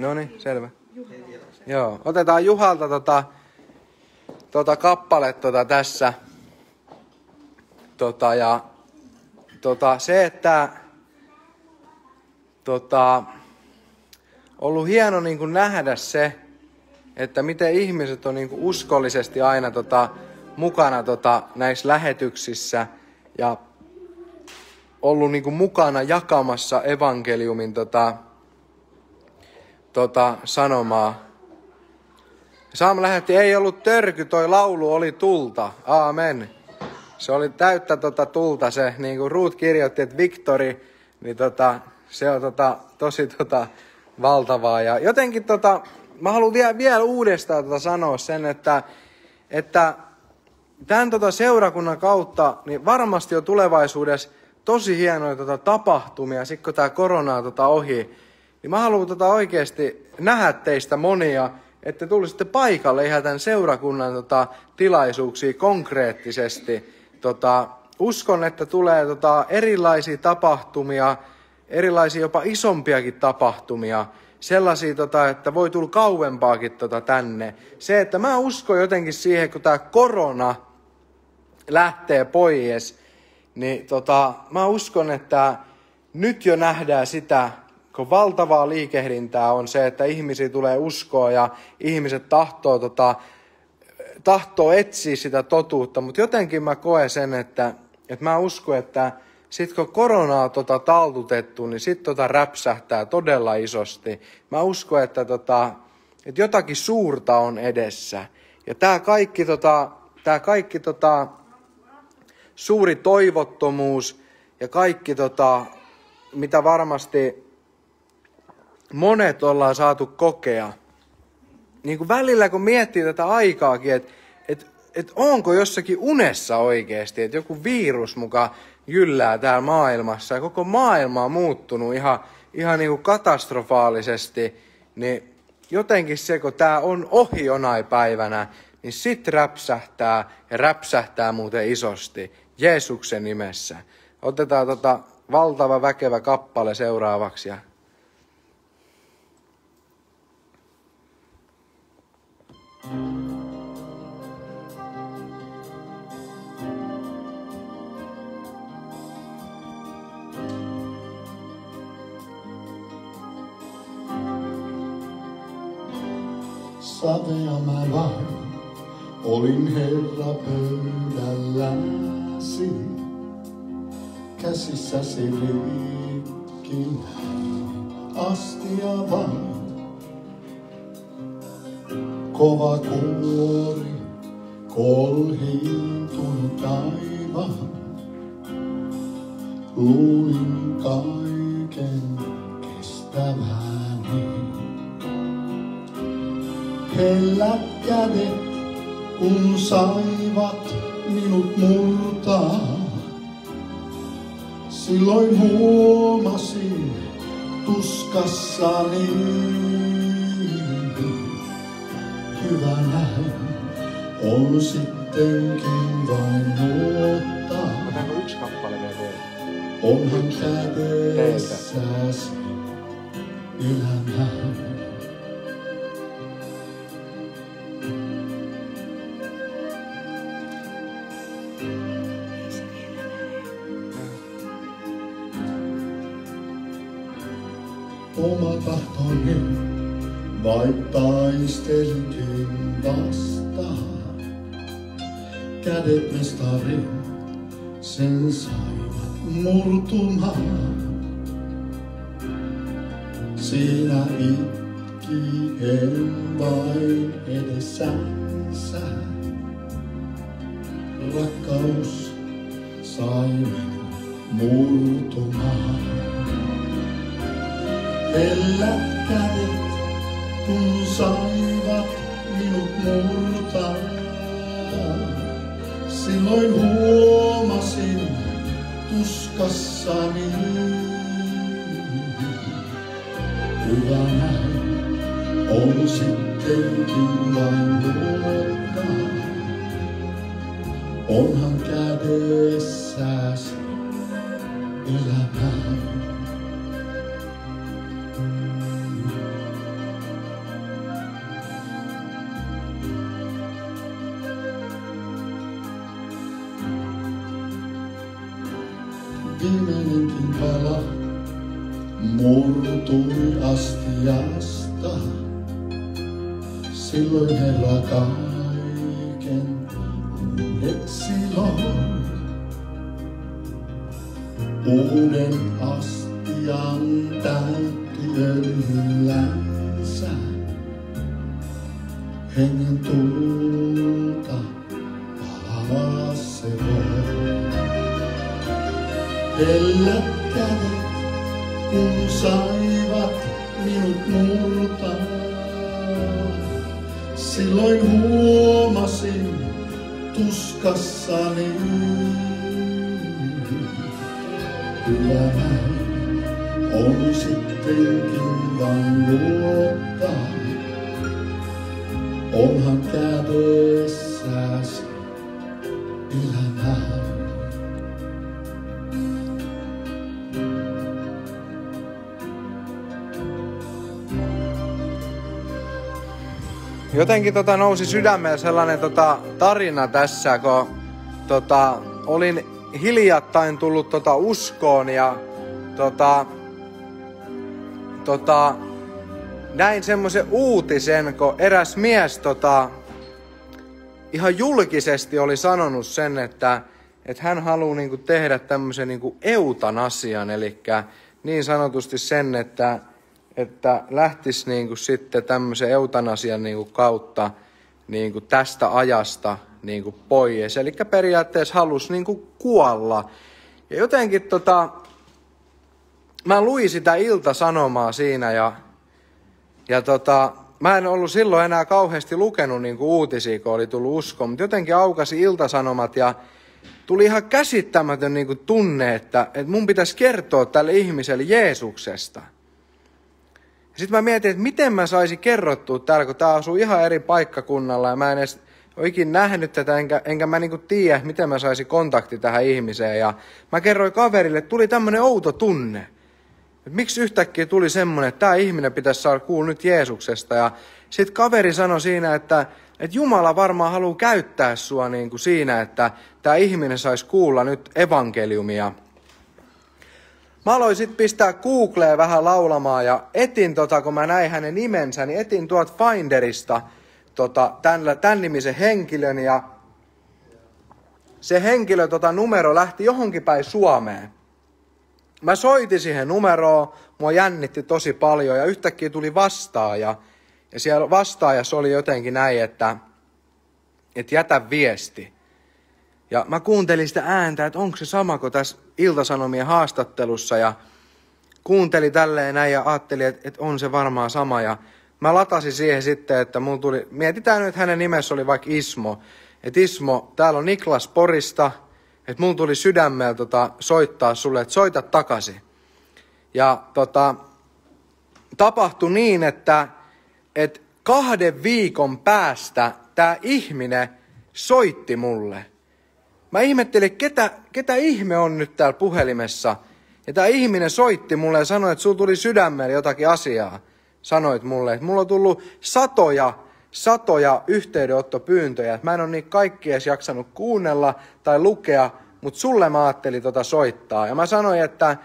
No niin, selvä. Vielä. Joo, otetaan Juhalta tota, tota kappale tota tässä. Tota, ja tota, se, että tota, ollut hieno niin kuin nähdä se, että miten ihmiset on niin kuin uskollisesti aina tota, mukana tota, näissä lähetyksissä ja ollut niin kuin mukana jakamassa evankeliumin tota, tota, sanomaa. Saam lähetti, ei ollut törky, toi laulu oli tulta. Aamen. Se oli täyttä tota tulta se, niin kuin Ruut kirjoitti, että Victory, niin tota, se on tota, tosi tota, valtavaa. Ja jotenkin tota, mä haluan vielä, vielä uudestaan tota sanoa sen, että, että tämän tota seurakunnan kautta niin varmasti on tulevaisuudessa tosi hienoja tota tapahtumia, sit kun tämä korona on tota ohi. Niin mä haluan tota oikeasti nähdä teistä monia, että tulisitte paikalle ihan tämän seurakunnan tota, tilaisuuksia konkreettisesti. Tota, uskon, että tulee tota, erilaisia tapahtumia, erilaisia jopa isompiakin tapahtumia, sellaisia, tota, että voi tulla kauempaakin tota, tänne. Se, että mä uskon jotenkin siihen, kun tämä korona lähtee pois, niin tota, mä uskon, että nyt jo nähdään sitä, kun valtavaa liikehdintää on se, että ihmisiä tulee uskoa ja ihmiset tahtoo, tota, tahtoo etsiä sitä totuutta, mutta jotenkin mä koen sen, että, että mä uskon, että sit kun koronaa tota taltutettu, niin sit tota räpsähtää todella isosti. Mä uskon, että, tota, että jotakin suurta on edessä. Ja tää kaikki, tota, tää kaikki tota, suuri toivottomuus ja kaikki, tota, mitä varmasti monet ollaan saatu kokea. Niin kuin välillä kun miettii tätä aikaakin, että et, et onko jossakin unessa oikeasti, että joku virus muka jyllää täällä maailmassa ja koko maailma on muuttunut ihan, ihan niin kuin katastrofaalisesti, niin jotenkin se, kun tämä on ohi jonain päivänä, niin sit räpsähtää ja räpsähtää muuten isosti Jeesuksen nimessä. Otetaan tota valtava väkevä kappale seuraavaksi ja Savea mä vain, olin Herra pöydälläsi. Käsissäsi rikki astia vain. Kova kuori, kolhiintunut taivaan. Luulin kaiken kestäväni. Hellät kädet, kun saivat minut murtaa. Silloin huomasin tuskassani, hyvä näin on sittenkin vain luottaa. Otetaanko yksi kappale vielä? Onhan kädessäs elämä. Astiasta. Silloin Herra kaiken uudeksi loi. Uuden astian täytti öljyllänsä. Hengen tulta palaa se voi. Hellät tuskassani. Hyvä Jotenkin tota nousi sydämeen sellainen tota tarina tässä, kun tota, olin hiljattain tullut tota uskoon ja tota, tota, näin semmoisen uutisen, kun eräs mies tota, ihan julkisesti oli sanonut sen, että, että hän haluaa niinku tehdä tämmöisen niinku eutanasian, eli niin sanotusti sen, että, että lähtisi niinku sitten tämmöisen eutanasian niinku kautta niinku tästä ajasta niinku pois. Eli periaatteessa halusi niinku kuolla. Ja jotenkin tota, mä luin sitä iltasanomaa siinä ja, ja tota, mä en ollut silloin enää kauheasti lukenut niinku uutisia, kun oli tullut usko, mutta jotenkin aukasi iltasanomat ja tuli ihan käsittämätön niinku tunne, että, että mun pitäisi kertoa tälle ihmiselle Jeesuksesta. Sitten mä mietin, että miten mä saisin kerrottua täällä, kun tää asuu ihan eri paikkakunnalla ja mä en edes ole ikinä nähnyt tätä, enkä, enkä mä niinku tiedä, miten mä saisin kontakti tähän ihmiseen. Ja mä kerroin kaverille, että tuli tämmönen outo tunne. Et miksi yhtäkkiä tuli semmoinen, että tämä ihminen pitäisi saada kuulla nyt Jeesuksesta. Ja sitten kaveri sanoi siinä, että, että Jumala varmaan haluaa käyttää sua niin kuin siinä, että tämä ihminen saisi kuulla nyt evankeliumia. Mä aloin sitten pistää Googleen vähän laulamaan ja etin, tota, kun mä näin hänen nimensä, niin etin tuolta Finderista tota, tämän, tämän nimisen henkilön ja se henkilö tota, numero lähti johonkin päin Suomeen. Mä soitin siihen numeroon, mua jännitti tosi paljon ja yhtäkkiä tuli vastaaja. Ja siellä vastaajassa oli jotenkin näin, että, että jätä viesti. Ja mä kuuntelin sitä ääntä, että onko se sama kuin tässä Iltasanomien haastattelussa. Ja kuuntelin tälleen näin ja ajattelin, että, että on se varmaan sama. Ja mä latasin siihen sitten, että mun tuli, mietitään nyt, että hänen nimessä oli vaikka Ismo. Että Ismo, täällä on Niklas Porista, että mun tuli sydämellä tota, soittaa sulle, että soita takaisin. Ja tota, tapahtui niin, että, että kahden viikon päästä tämä ihminen soitti mulle. Mä ihmettelin, ketä, ketä ihme on nyt täällä puhelimessa. Ja tämä ihminen soitti mulle ja sanoi, että sulla tuli sydämelle jotakin asiaa. Sanoit mulle, että mulla on tullut satoja, satoja yhteydenottopyyntöjä. Mä en ole niitä kaikki edes jaksanut kuunnella tai lukea, mutta sulle mä ajattelin tota soittaa. Ja mä sanoin, että,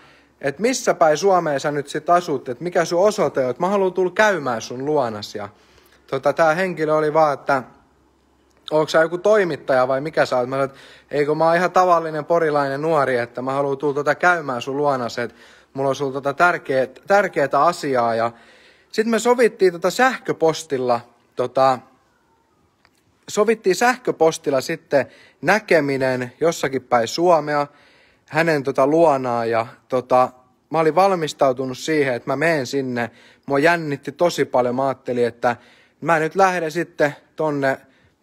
että missä päin Suomeen sä nyt sit asut, että mikä sun osoite on, että mä haluan tulla käymään sun luonas. Ja tota, tämä henkilö oli vaan, että onko sä joku toimittaja vai mikä sä oot? Mä sanoin, eikö mä oon ihan tavallinen porilainen nuori, että mä haluan tulla tota käymään sun luonas, että mulla on sulla tota tärkeät, tärkeätä asiaa. Ja sitten me sovittiin tota sähköpostilla, tota, sovittiin sähköpostilla sitten näkeminen jossakin päin Suomea hänen tota luonaan ja tota, mä olin valmistautunut siihen, että mä menen sinne. Mua jännitti tosi paljon. Mä ajattelin, että mä nyt lähden sitten tonne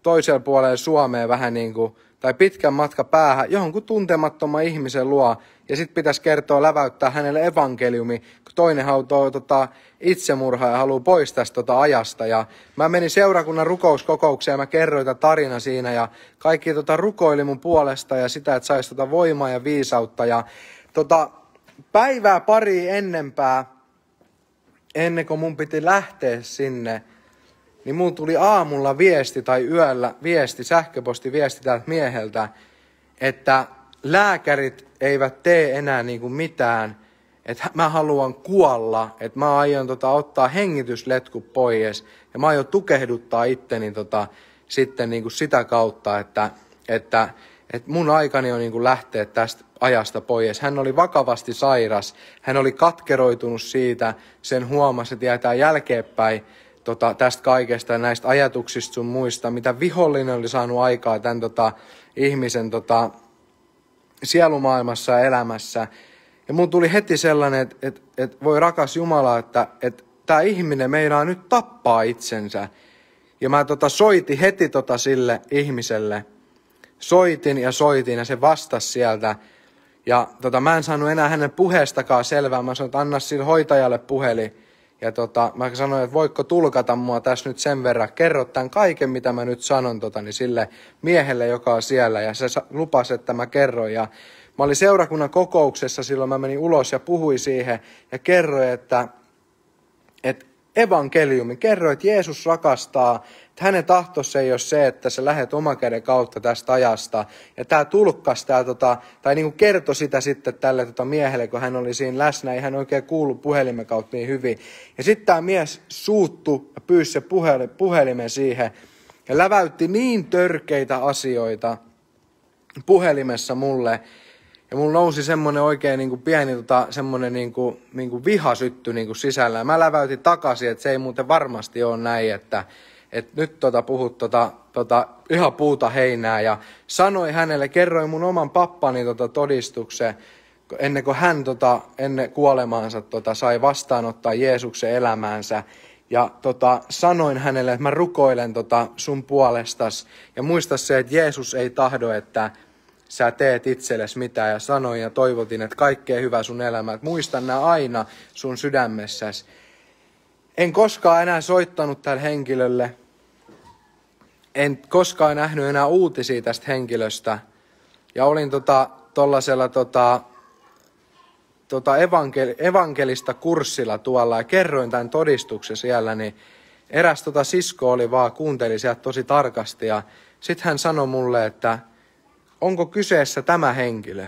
toiselle puolelle Suomeen vähän niin kuin, tai pitkän matka päähän johonkin tuntemattoman ihmisen luo, ja sitten pitäisi kertoa, läväyttää hänelle evankeliumi, kun toinen hautoo tota, itsemurhaa ja haluaa pois tästä tota, ajasta. Ja mä menin seurakunnan rukouskokoukseen ja mä kerroin tätä tarina siinä, ja kaikki tota, rukoili mun puolesta ja sitä, että saisi tota, voimaa ja viisautta. Ja tota, päivää pari ennempää, ennen kuin mun piti lähteä sinne, niin mun tuli aamulla viesti tai yöllä viesti, sähköpostiviesti täältä mieheltä, että lääkärit eivät tee enää niin kuin mitään, että mä haluan kuolla, että mä aion tota, ottaa hengitysletku pois ja mä aion tukehduttaa itteni tota, sitten niin kuin sitä kautta, että, että, että mun aikani on niin kuin lähteä tästä ajasta pois. Hän oli vakavasti sairas, hän oli katkeroitunut siitä, sen huomasi, että jätään jälkeenpäin tota, tästä kaikesta ja näistä ajatuksista sun muista, mitä vihollinen oli saanut aikaa tämän tota, ihmisen tota, sielumaailmassa ja elämässä. Ja mun tuli heti sellainen, että, että, että voi rakas Jumala, että, että tämä ihminen meinaa nyt tappaa itsensä. Ja mä tota, soitin heti tota sille ihmiselle. Soitin ja soitin ja se vastasi sieltä. Ja tota, mä en saanut enää hänen puheestakaan selvää. Mä sanoin, että anna sille hoitajalle puhelin ja tota, mä sanoin, että voiko tulkata mua tässä nyt sen verran, kerro tämän kaiken, mitä mä nyt sanon tota, niin sille miehelle, joka on siellä. Ja se lupasi, että mä kerroin. Ja mä olin seurakunnan kokouksessa, silloin mä menin ulos ja puhuin siihen ja kerroin, että, että evankeliumi, kerroin, että Jeesus rakastaa hänen tahtossa ei ole se, että sä lähet oman käden kautta tästä ajasta. Ja tämä tulkkas, tää, tota, tai niinku kertoi sitä sitten tälle tota miehelle, kun hän oli siinä läsnä, ei hän oikein kuulu puhelimen kautta niin hyvin. Ja sitten tämä mies suuttu ja pyysi se puhelimen siihen ja läväytti niin törkeitä asioita puhelimessa mulle, ja mulla nousi semmonen oikein niin kuin pieni tota, semmonen niin kuin, niin kuin viha niin kuin sisällä. Ja mä läväytin takaisin, että se ei muuten varmasti ole näin, että, että nyt tota puhut tota, tota, ihan puuta heinää ja sanoi hänelle, kerroin mun oman pappani tota todistuksen, ennen kuin hän tota, ennen kuolemaansa tota, sai vastaanottaa Jeesuksen elämäänsä. Ja tota, sanoin hänelle, että mä rukoilen tota, sun puolestas. Ja muista se, että Jeesus ei tahdo, että sä teet itsellesi mitään. Ja sanoin ja toivotin, että kaikkea hyvää sun elämään. Muista nämä aina sun sydämessäsi. En koskaan enää soittanut tälle henkilölle. En koskaan nähnyt enää uutisia tästä henkilöstä. Ja olin tota, tota, tota evankeli, evankelista kurssilla tuolla ja kerroin tämän todistuksen siellä, niin eräs tota sisko oli vaan, kuunteli sieltä tosi tarkasti ja sitten hän sanoi mulle, että onko kyseessä tämä henkilö?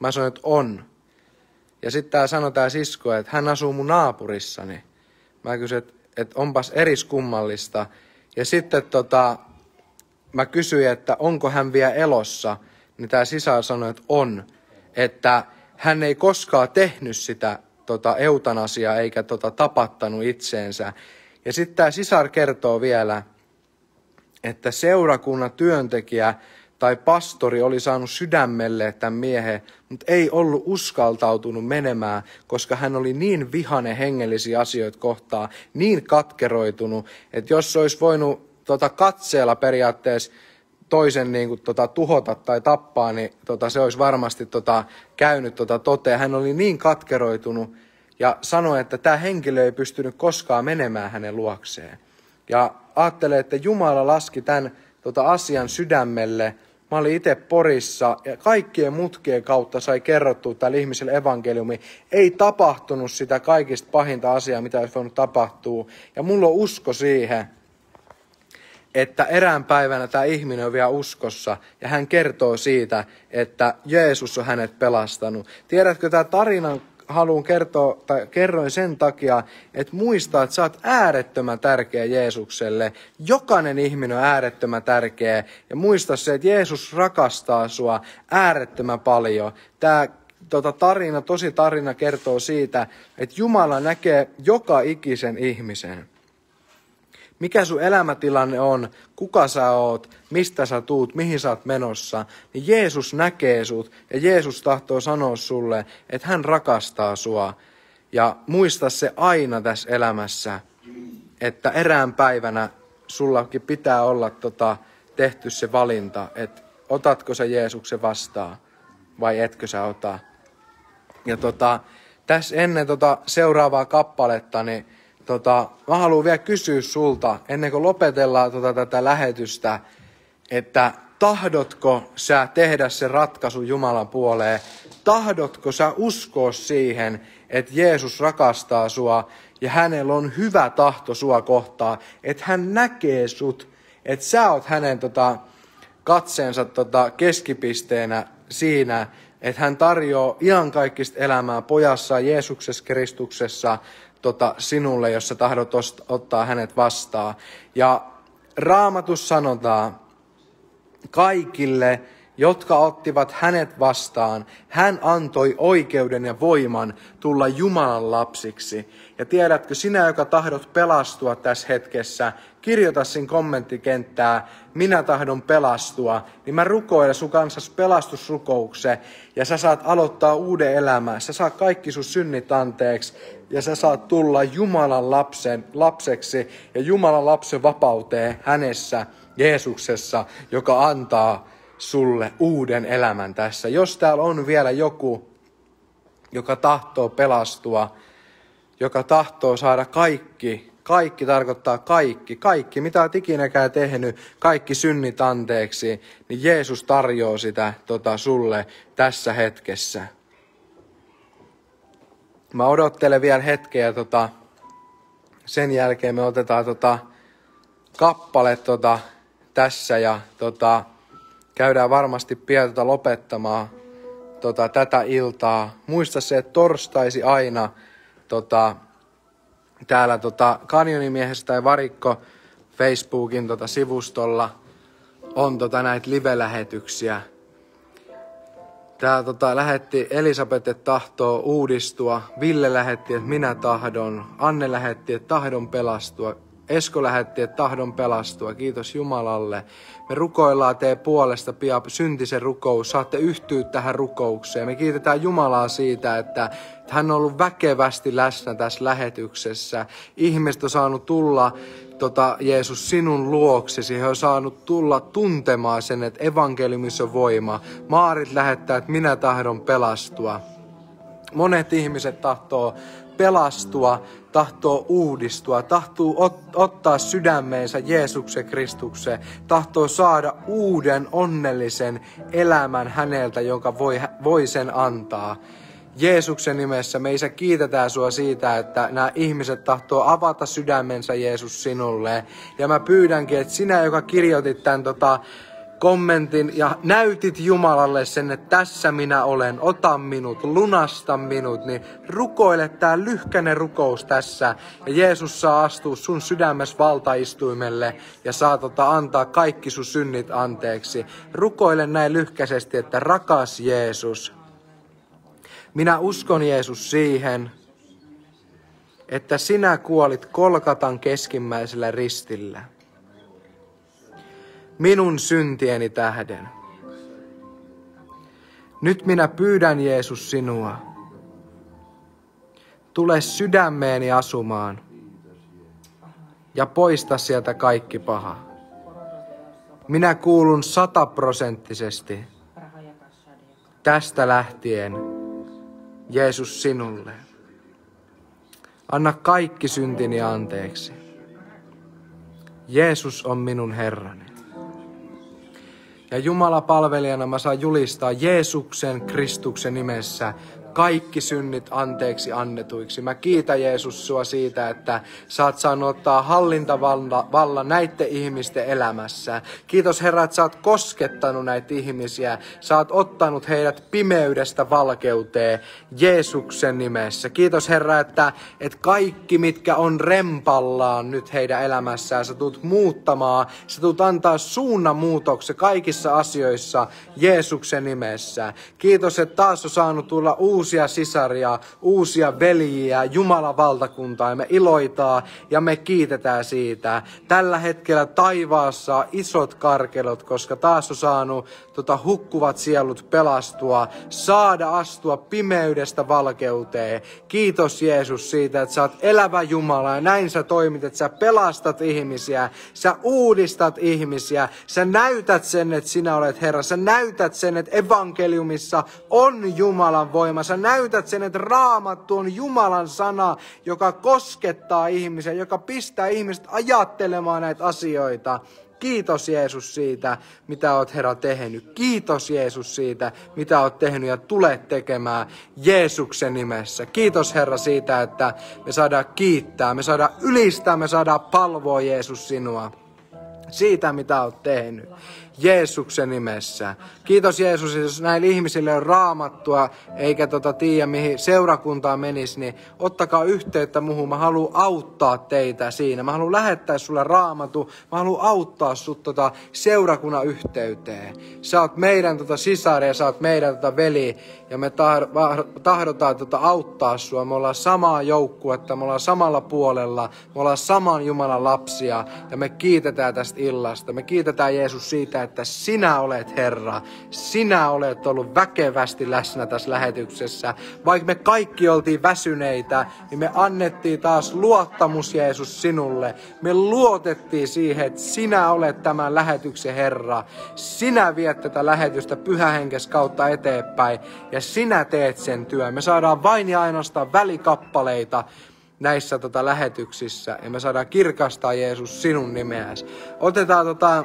Mä sanoin, että on. Ja sitten tämä sanoi tämä sisko, että hän asuu mun naapurissani. Mä kysyin, että, että onpas eriskummallista. Ja sitten tota, mä kysyin, että onko hän vielä elossa. Niin tämä sisar sanoi, että on. Että hän ei koskaan tehnyt sitä tota, eutanasiaa eikä tota, tapattanut itseensä. Ja sitten tämä sisar kertoo vielä, että seurakunnan työntekijä tai pastori oli saanut sydämelle tämän miehen, mutta ei ollut uskaltautunut menemään, koska hän oli niin vihane hengellisiä asioita kohtaa, niin katkeroitunut, että jos olisi voinut tota, katseella periaatteessa toisen niin kuin, tota, tuhota tai tappaa, niin tota, se olisi varmasti tota, käynyt tota, toteen. Hän oli niin katkeroitunut ja sanoi, että tämä henkilö ei pystynyt koskaan menemään hänen luokseen. Ja ajattelee, että Jumala laski tämän tota, asian sydämelle. Mä olin itse Porissa ja kaikkien mutkien kautta sai kerrottua tällä ihmiselle evankeliumi. Ei tapahtunut sitä kaikista pahinta asiaa, mitä olisi voinut tapahtua. Ja mulla on usko siihen, että erään päivänä tämä ihminen on vielä uskossa ja hän kertoo siitä, että Jeesus on hänet pelastanut. Tiedätkö, tämä tarinan haluan kertoa, tai kerroin sen takia, että muista, että sä oot äärettömän tärkeä Jeesukselle. Jokainen ihminen on äärettömän tärkeä. Ja muista se, että Jeesus rakastaa sua äärettömän paljon. Tämä tota, tarina, tosi tarina kertoo siitä, että Jumala näkee joka ikisen ihmisen mikä sun elämätilanne on, kuka sä oot, mistä sä tuut, mihin sä oot menossa, niin Jeesus näkee sut ja Jeesus tahtoo sanoa sulle, että hän rakastaa sua. Ja muista se aina tässä elämässä, että erään päivänä sullakin pitää olla tota, tehty se valinta, että otatko sä Jeesuksen vastaan vai etkö sä ota. Ja tota, tässä ennen tota seuraavaa kappaletta, niin tota, mä haluan vielä kysyä sulta, ennen kuin lopetellaan tota, tätä lähetystä, että tahdotko sä tehdä se ratkaisu Jumalan puoleen? Tahdotko sä uskoa siihen, että Jeesus rakastaa sua ja hänellä on hyvä tahto sua kohtaa, että hän näkee sut, että sä oot hänen tota, katseensa tota, keskipisteenä siinä, että hän tarjoaa iankaikkista elämää pojassa Jeesuksessa Kristuksessa tota, sinulle, jos sä tahdot ottaa hänet vastaan. Ja raamatus sanotaan kaikille, jotka ottivat hänet vastaan, hän antoi oikeuden ja voiman tulla Jumalan lapsiksi. Ja tiedätkö, sinä, joka tahdot pelastua tässä hetkessä, kirjoita sinne kommenttikenttää, minä tahdon pelastua, niin mä rukoilen sun kanssa pelastusrukouksen, ja sä saat aloittaa uuden elämän, sä saat kaikki sun synnit anteeksi, ja sä saat tulla Jumalan lapsen, lapseksi ja Jumalan lapsen vapauteen hänessä, Jeesuksessa, joka antaa sulle uuden elämän tässä. Jos täällä on vielä joku, joka tahtoo pelastua, joka tahtoo saada kaikki, kaikki tarkoittaa kaikki, kaikki, mitä olet ikinäkään tehnyt, kaikki synnit anteeksi, niin Jeesus tarjoaa sitä tota, sulle tässä hetkessä. Mä odottelen vielä hetkeä tota, sen jälkeen me otetaan tota, kappale tota, tässä ja tota, käydään varmasti pian tota lopettamaan tota, tätä iltaa. Muista se, että torstaisi aina tota, täällä tota, Kanjonimiehessä tai Varikko Facebookin tota, sivustolla on tota, näitä live-lähetyksiä. Tää tota, lähetti Elisabeth, että tahtoo uudistua. Ville lähetti, että minä tahdon. Anne lähetti, että tahdon pelastua. Esko lähetti, että tahdon pelastua. Kiitos Jumalalle. Me rukoillaan tee puolesta pian syntisen rukous. Saatte yhtyä tähän rukoukseen. Me kiitetään Jumalaa siitä, että hän on ollut väkevästi läsnä tässä lähetyksessä. Ihmiset on saanut tulla tota, Jeesus sinun luoksesi. He on saanut tulla tuntemaan sen, että evankeliumissa on voima. Maarit lähettää, että minä tahdon pelastua. Monet ihmiset tahtoo pelastua, tahtoo uudistua, tahtoo ot- ottaa sydämeensä Jeesuksen Kristuksen, tahtoo saada uuden onnellisen elämän häneltä, jonka voi, voi sen antaa. Jeesuksen nimessä me isä kiitetään sua siitä, että nämä ihmiset tahtoo avata sydämensä Jeesus sinulle. Ja mä pyydänkin, että sinä, joka kirjoitit tämän tota, kommentin ja näytit Jumalalle sen, että tässä minä olen, ota minut, lunasta minut, niin rukoile tämä lyhkäinen rukous tässä. Ja Jeesus saa astua sun sydämessä valtaistuimelle ja saa tota antaa kaikki sun synnit anteeksi. Rukoile näin lyhkäisesti, että rakas Jeesus, minä uskon Jeesus siihen, että sinä kuolit Kolkatan keskimmäisellä ristillä. Minun syntieni tähden. Nyt minä pyydän Jeesus sinua. Tule sydämeeni asumaan ja poista sieltä kaikki paha. Minä kuulun sataprosenttisesti tästä lähtien Jeesus sinulle. Anna kaikki syntini anteeksi. Jeesus on minun Herrani. Ja Jumala palvelijana mä saan julistaa Jeesuksen Kristuksen nimessä kaikki synnit anteeksi annetuiksi. Mä kiitän Jeesus sua siitä, että oot saanut ottaa hallintavalla näiden ihmisten elämässä. Kiitos Herra, että sä oot koskettanut näitä ihmisiä. Sä oot ottanut heidät pimeydestä valkeuteen Jeesuksen nimessä. Kiitos Herra, että, että kaikki mitkä on rempallaan nyt heidän elämässään, sä tulet muuttamaan, sä tulet antaa suunnanmuutoksen kaikissa asioissa Jeesuksen nimessä. Kiitos, että taas on saanut tulla uusi uusia sisaria, uusia veljiä, Jumalan valtakuntaa ja me iloitaan ja me kiitetään siitä. Tällä hetkellä taivaassa isot karkelot, koska taas on saanut tota, hukkuvat sielut pelastua, saada astua pimeydestä valkeuteen. Kiitos Jeesus siitä, että sä oot elävä Jumala ja näin sä toimit, että sä pelastat ihmisiä, sä uudistat ihmisiä, sä näytät sen, että sinä olet Herra, sä näytät sen, että evankeliumissa on Jumalan voima, sä näytät sen, että raamattu on Jumalan sana, joka koskettaa ihmisiä, joka pistää ihmiset ajattelemaan näitä asioita. Kiitos Jeesus siitä, mitä oot Herra tehnyt. Kiitos Jeesus siitä, mitä oot tehnyt ja tulet tekemään Jeesuksen nimessä. Kiitos Herra siitä, että me saadaan kiittää, me saadaan ylistää, me saadaan palvoa Jeesus sinua siitä, mitä olet tehnyt. Jeesuksen nimessä. Kiitos Jeesus, jos näillä ihmisille on raamattua, eikä tota tiedä mihin seurakuntaan menisi, niin ottakaa yhteyttä muuhun. Mä haluan auttaa teitä siinä. Mä haluan lähettää sulle raamatu. Mä haluan auttaa sut tota seurakunnan yhteyteen. Sä oot meidän tota sisari ja sä oot meidän tota veli. Ja me tahdotaan tota auttaa sua. Me ollaan samaa joukkuetta, me ollaan samalla puolella. Me ollaan saman Jumalan lapsia. Ja me kiitetään tästä illasta. Me kiitetään Jeesus siitä, että sinä olet Herra. Sinä olet ollut väkevästi läsnä tässä lähetyksessä. Vaikka me kaikki oltiin väsyneitä, niin me annettiin taas luottamus Jeesus sinulle. Me luotettiin siihen, että sinä olet tämän lähetyksen Herra. Sinä viet tätä lähetystä pyhähenkes kautta eteenpäin ja sinä teet sen työn. Me saadaan vain ja ainoastaan välikappaleita, näissä tota, lähetyksissä ja me saadaan kirkastaa Jeesus sinun nimeäsi. Otetaan tota,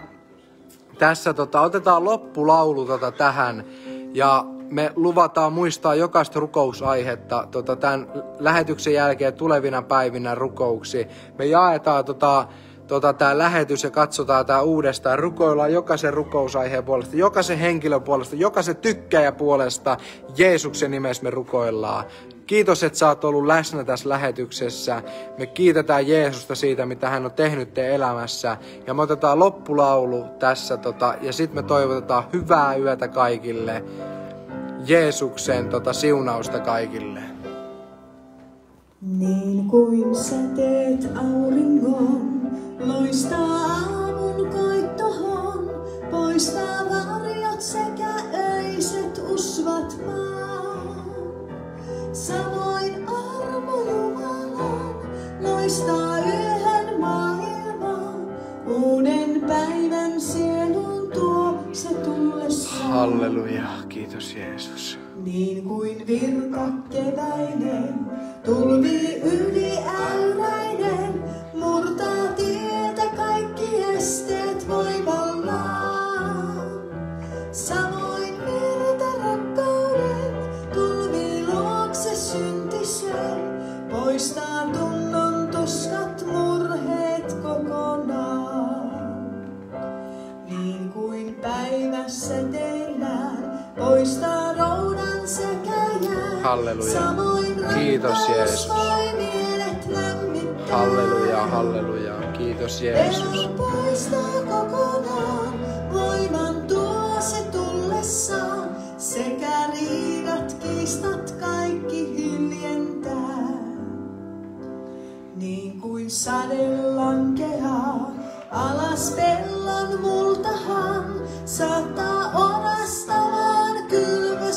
tässä tota, otetaan loppulaulu tota, tähän ja me luvataan muistaa jokaista rukousaihetta tota, tämän lähetyksen jälkeen tulevina päivinä rukouksi. Me jaetaan tota, tota, tämä lähetys ja katsotaan tämä uudestaan. Rukoillaan jokaisen rukousaiheen puolesta, jokaisen henkilön puolesta, jokaisen tykkäjä puolesta. Jeesuksen nimessä me rukoillaan. Kiitos, että sä oot ollut läsnä tässä lähetyksessä. Me kiitetään Jeesusta siitä, mitä hän on tehnyt teidän elämässä. Ja me otetaan loppulaulu tässä tota, ja sitten me toivotetaan hyvää yötä kaikille. Jeesuksen tota, siunausta kaikille. Niin kuin sä teet auringon, loistaa aamun koittohon, poistaa varjot sekä öiset usvat maan. Samoin armo Jumalan loistaa yhden maailman, uuden päivän sielun tuo se tullessaan. Halleluja, kiitos Jeesus. Niin kuin virta keväinen, tulvi yli äyräinen, murtaa tietä kaikki esteet voimallaan. Poistaa tunnon tuskat murheet kokonaan. Niin kuin päivässä teillään, poistaa roudan sekä. Halleluja. Kiitos, Jeesus. Halleluja, halleluja. Kiitos Jeesus. Poistaa kokonaan, voiman tuo se tullessaan, sekä riidat, kiistat kaikki hiljentää. Niin kuin sade lankeaa, alas pellon multahan, saattaa orastavaan kylvö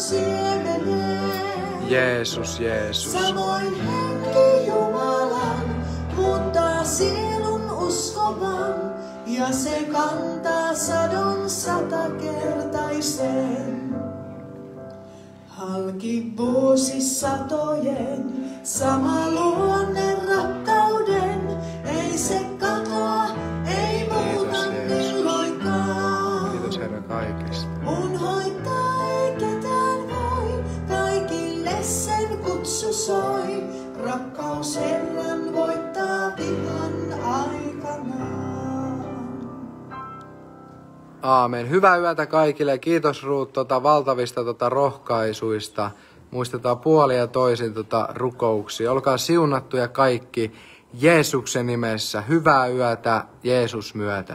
Jeesus, Jeesus. Samoin henki Jumalan muuttaa sielun uskovan ja se kantaa sadon satakertaisen. Halki vuosisatojen sama luonne rakkauden, ei se katoa, ei muuta milloinkaan. Kiitos Herra kaikesta. Unhoittaa ei ketään voi, kaikille sen kutsu soi. Rakkaus Herran voittaa vihan aikanaan. Aamen. Hyvää yötä kaikille. Kiitos Ruut tota, valtavista tota, rohkaisuista. Muistetaan puoli ja toisin tota, rukouksia. Olkaa siunattuja kaikki Jeesuksen nimessä. Hyvää yötä Jeesus myötä.